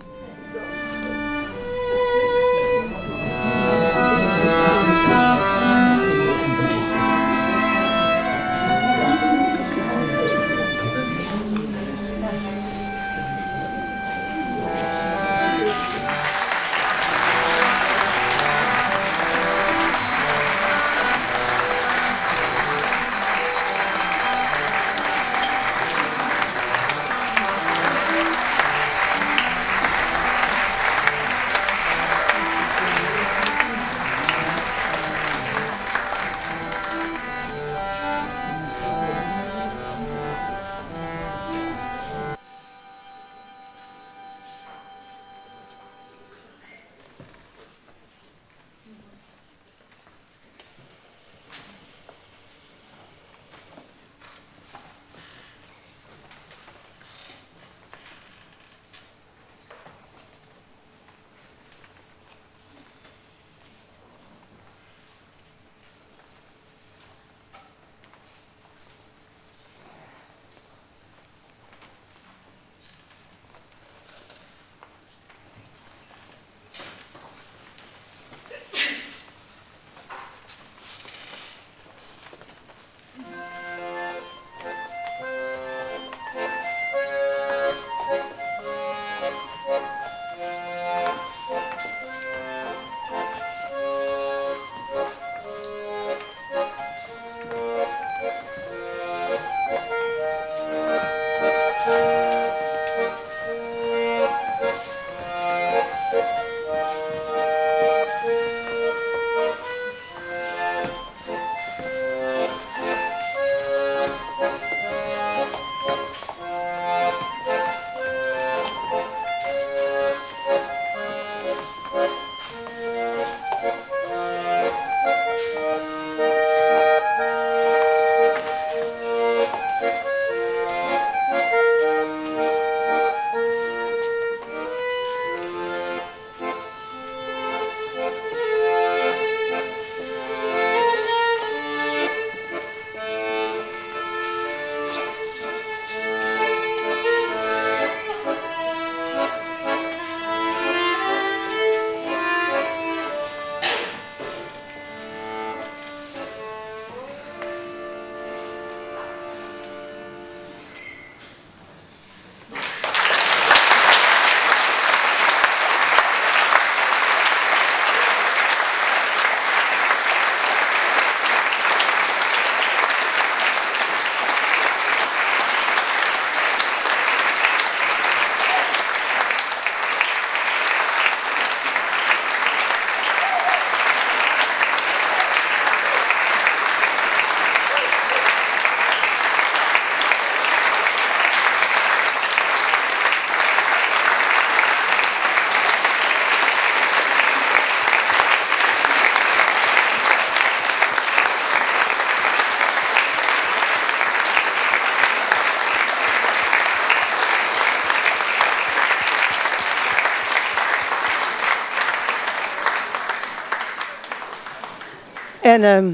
En, ehm,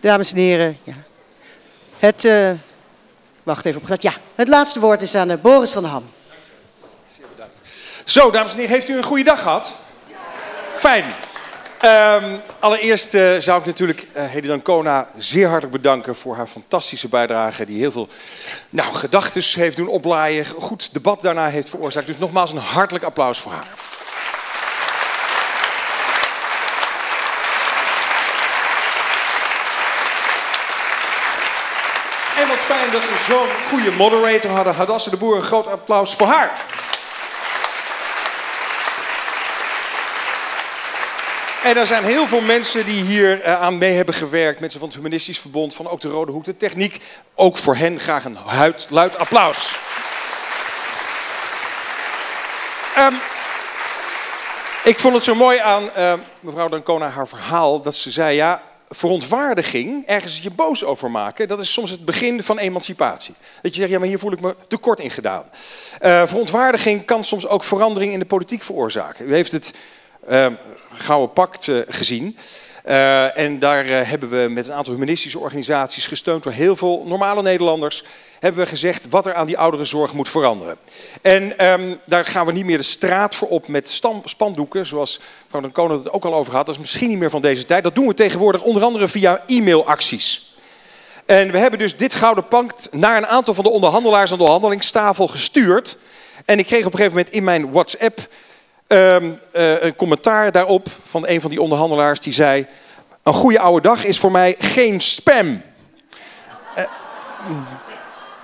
dames en heren, ja. het, eh, wacht even op, ja, het laatste woord is aan uh, Boris van der Ham. Zo, dames en heren, heeft u een goede dag gehad? Fijn. Ehm, allereerst eh, zou ik natuurlijk uh, Hedy Dancona zeer hartelijk bedanken voor haar fantastische bijdrage. Die heel veel nou, gedachten heeft doen oplaaien. Goed debat daarna heeft veroorzaakt. Dus nogmaals een hartelijk applaus voor haar. En wat fijn dat we zo'n goede moderator hadden. Hadassah de Boer, een groot applaus voor haar. En er zijn heel veel mensen die hier uh, aan mee hebben gewerkt. Mensen van het Humanistisch Verbond, van ook de Rode Hoek, de techniek. Ook voor hen graag een huid, luid applaus. Um, ik vond het zo mooi aan uh, mevrouw Dancona haar verhaal dat ze zei: ja, verontwaardiging, ergens je boos over maken, dat is soms het begin van emancipatie. Dat je zegt, ja, maar hier voel ik me tekort in gedaan. Uh, verontwaardiging kan soms ook verandering in de politiek veroorzaken. U heeft het uh, Gouden Pact uh, gezien. Uh, en daar hebben we met een aantal humanistische organisaties, gesteund door heel veel normale Nederlanders, hebben we gezegd wat er aan die ouderenzorg moet veranderen. En um, daar gaan we niet meer de straat voor op met spandoeken, zoals mevrouw de Koning het ook al over had. Dat is misschien niet meer van deze tijd. Dat doen we tegenwoordig onder andere via e-mailacties. En we hebben dus dit gouden pact naar een aantal van de onderhandelaars aan de onderhandelingstafel gestuurd. En ik kreeg op een gegeven moment in mijn WhatsApp um, uh, een commentaar daarop van een van die onderhandelaars die zei: Een goede oude dag is voor mij geen spam. Uh,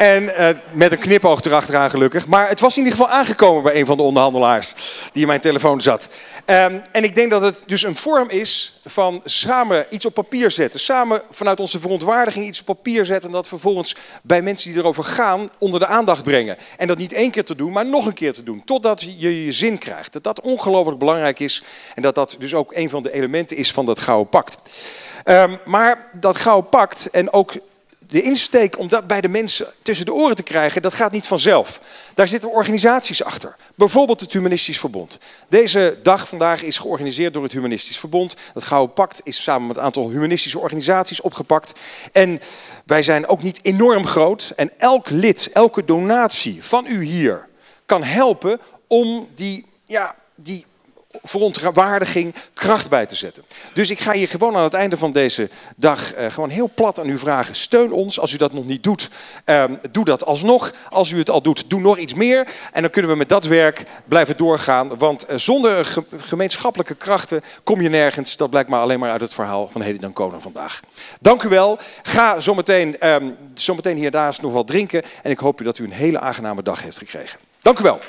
en uh, met een knipoog erachteraan gelukkig. Maar het was in ieder geval aangekomen bij een van de onderhandelaars die in mijn telefoon zat. Um, en ik denk dat het dus een vorm is van samen iets op papier zetten. Samen vanuit onze verontwaardiging iets op papier zetten. En dat vervolgens bij mensen die erover gaan onder de aandacht brengen. En dat niet één keer te doen, maar nog een keer te doen. Totdat je je zin krijgt. Dat dat ongelooflijk belangrijk is. En dat dat dus ook een van de elementen is van dat Gouden Pact. Um, maar dat Gouden Pact en ook de insteek om dat bij de mensen tussen de oren te krijgen, dat gaat niet vanzelf. Daar zitten organisaties achter. Bijvoorbeeld het Humanistisch Verbond. Deze dag vandaag is georganiseerd door het Humanistisch Verbond. Het Gouden Pact is samen met een aantal humanistische organisaties opgepakt. En wij zijn ook niet enorm groot. En elk lid, elke donatie van u hier kan helpen om die, ja, die verontwaardiging kracht bij te zetten. Dus ik ga hier gewoon aan het einde van deze dag uh, gewoon heel plat aan u vragen. Steun ons. Als u dat nog niet doet, uh, doe dat alsnog. Als u het al doet, doe nog iets meer. En dan kunnen we met dat werk blijven doorgaan. Want uh, zonder ge gemeenschappelijke krachten kom je nergens. Dat blijkt maar alleen maar uit het verhaal van Hedy Dancona vandaag. Dank u wel. Ga zometeen, um, zometeen hiernaast nog wat drinken. En ik hoop dat u een hele aangename dag heeft gekregen. Dank u wel.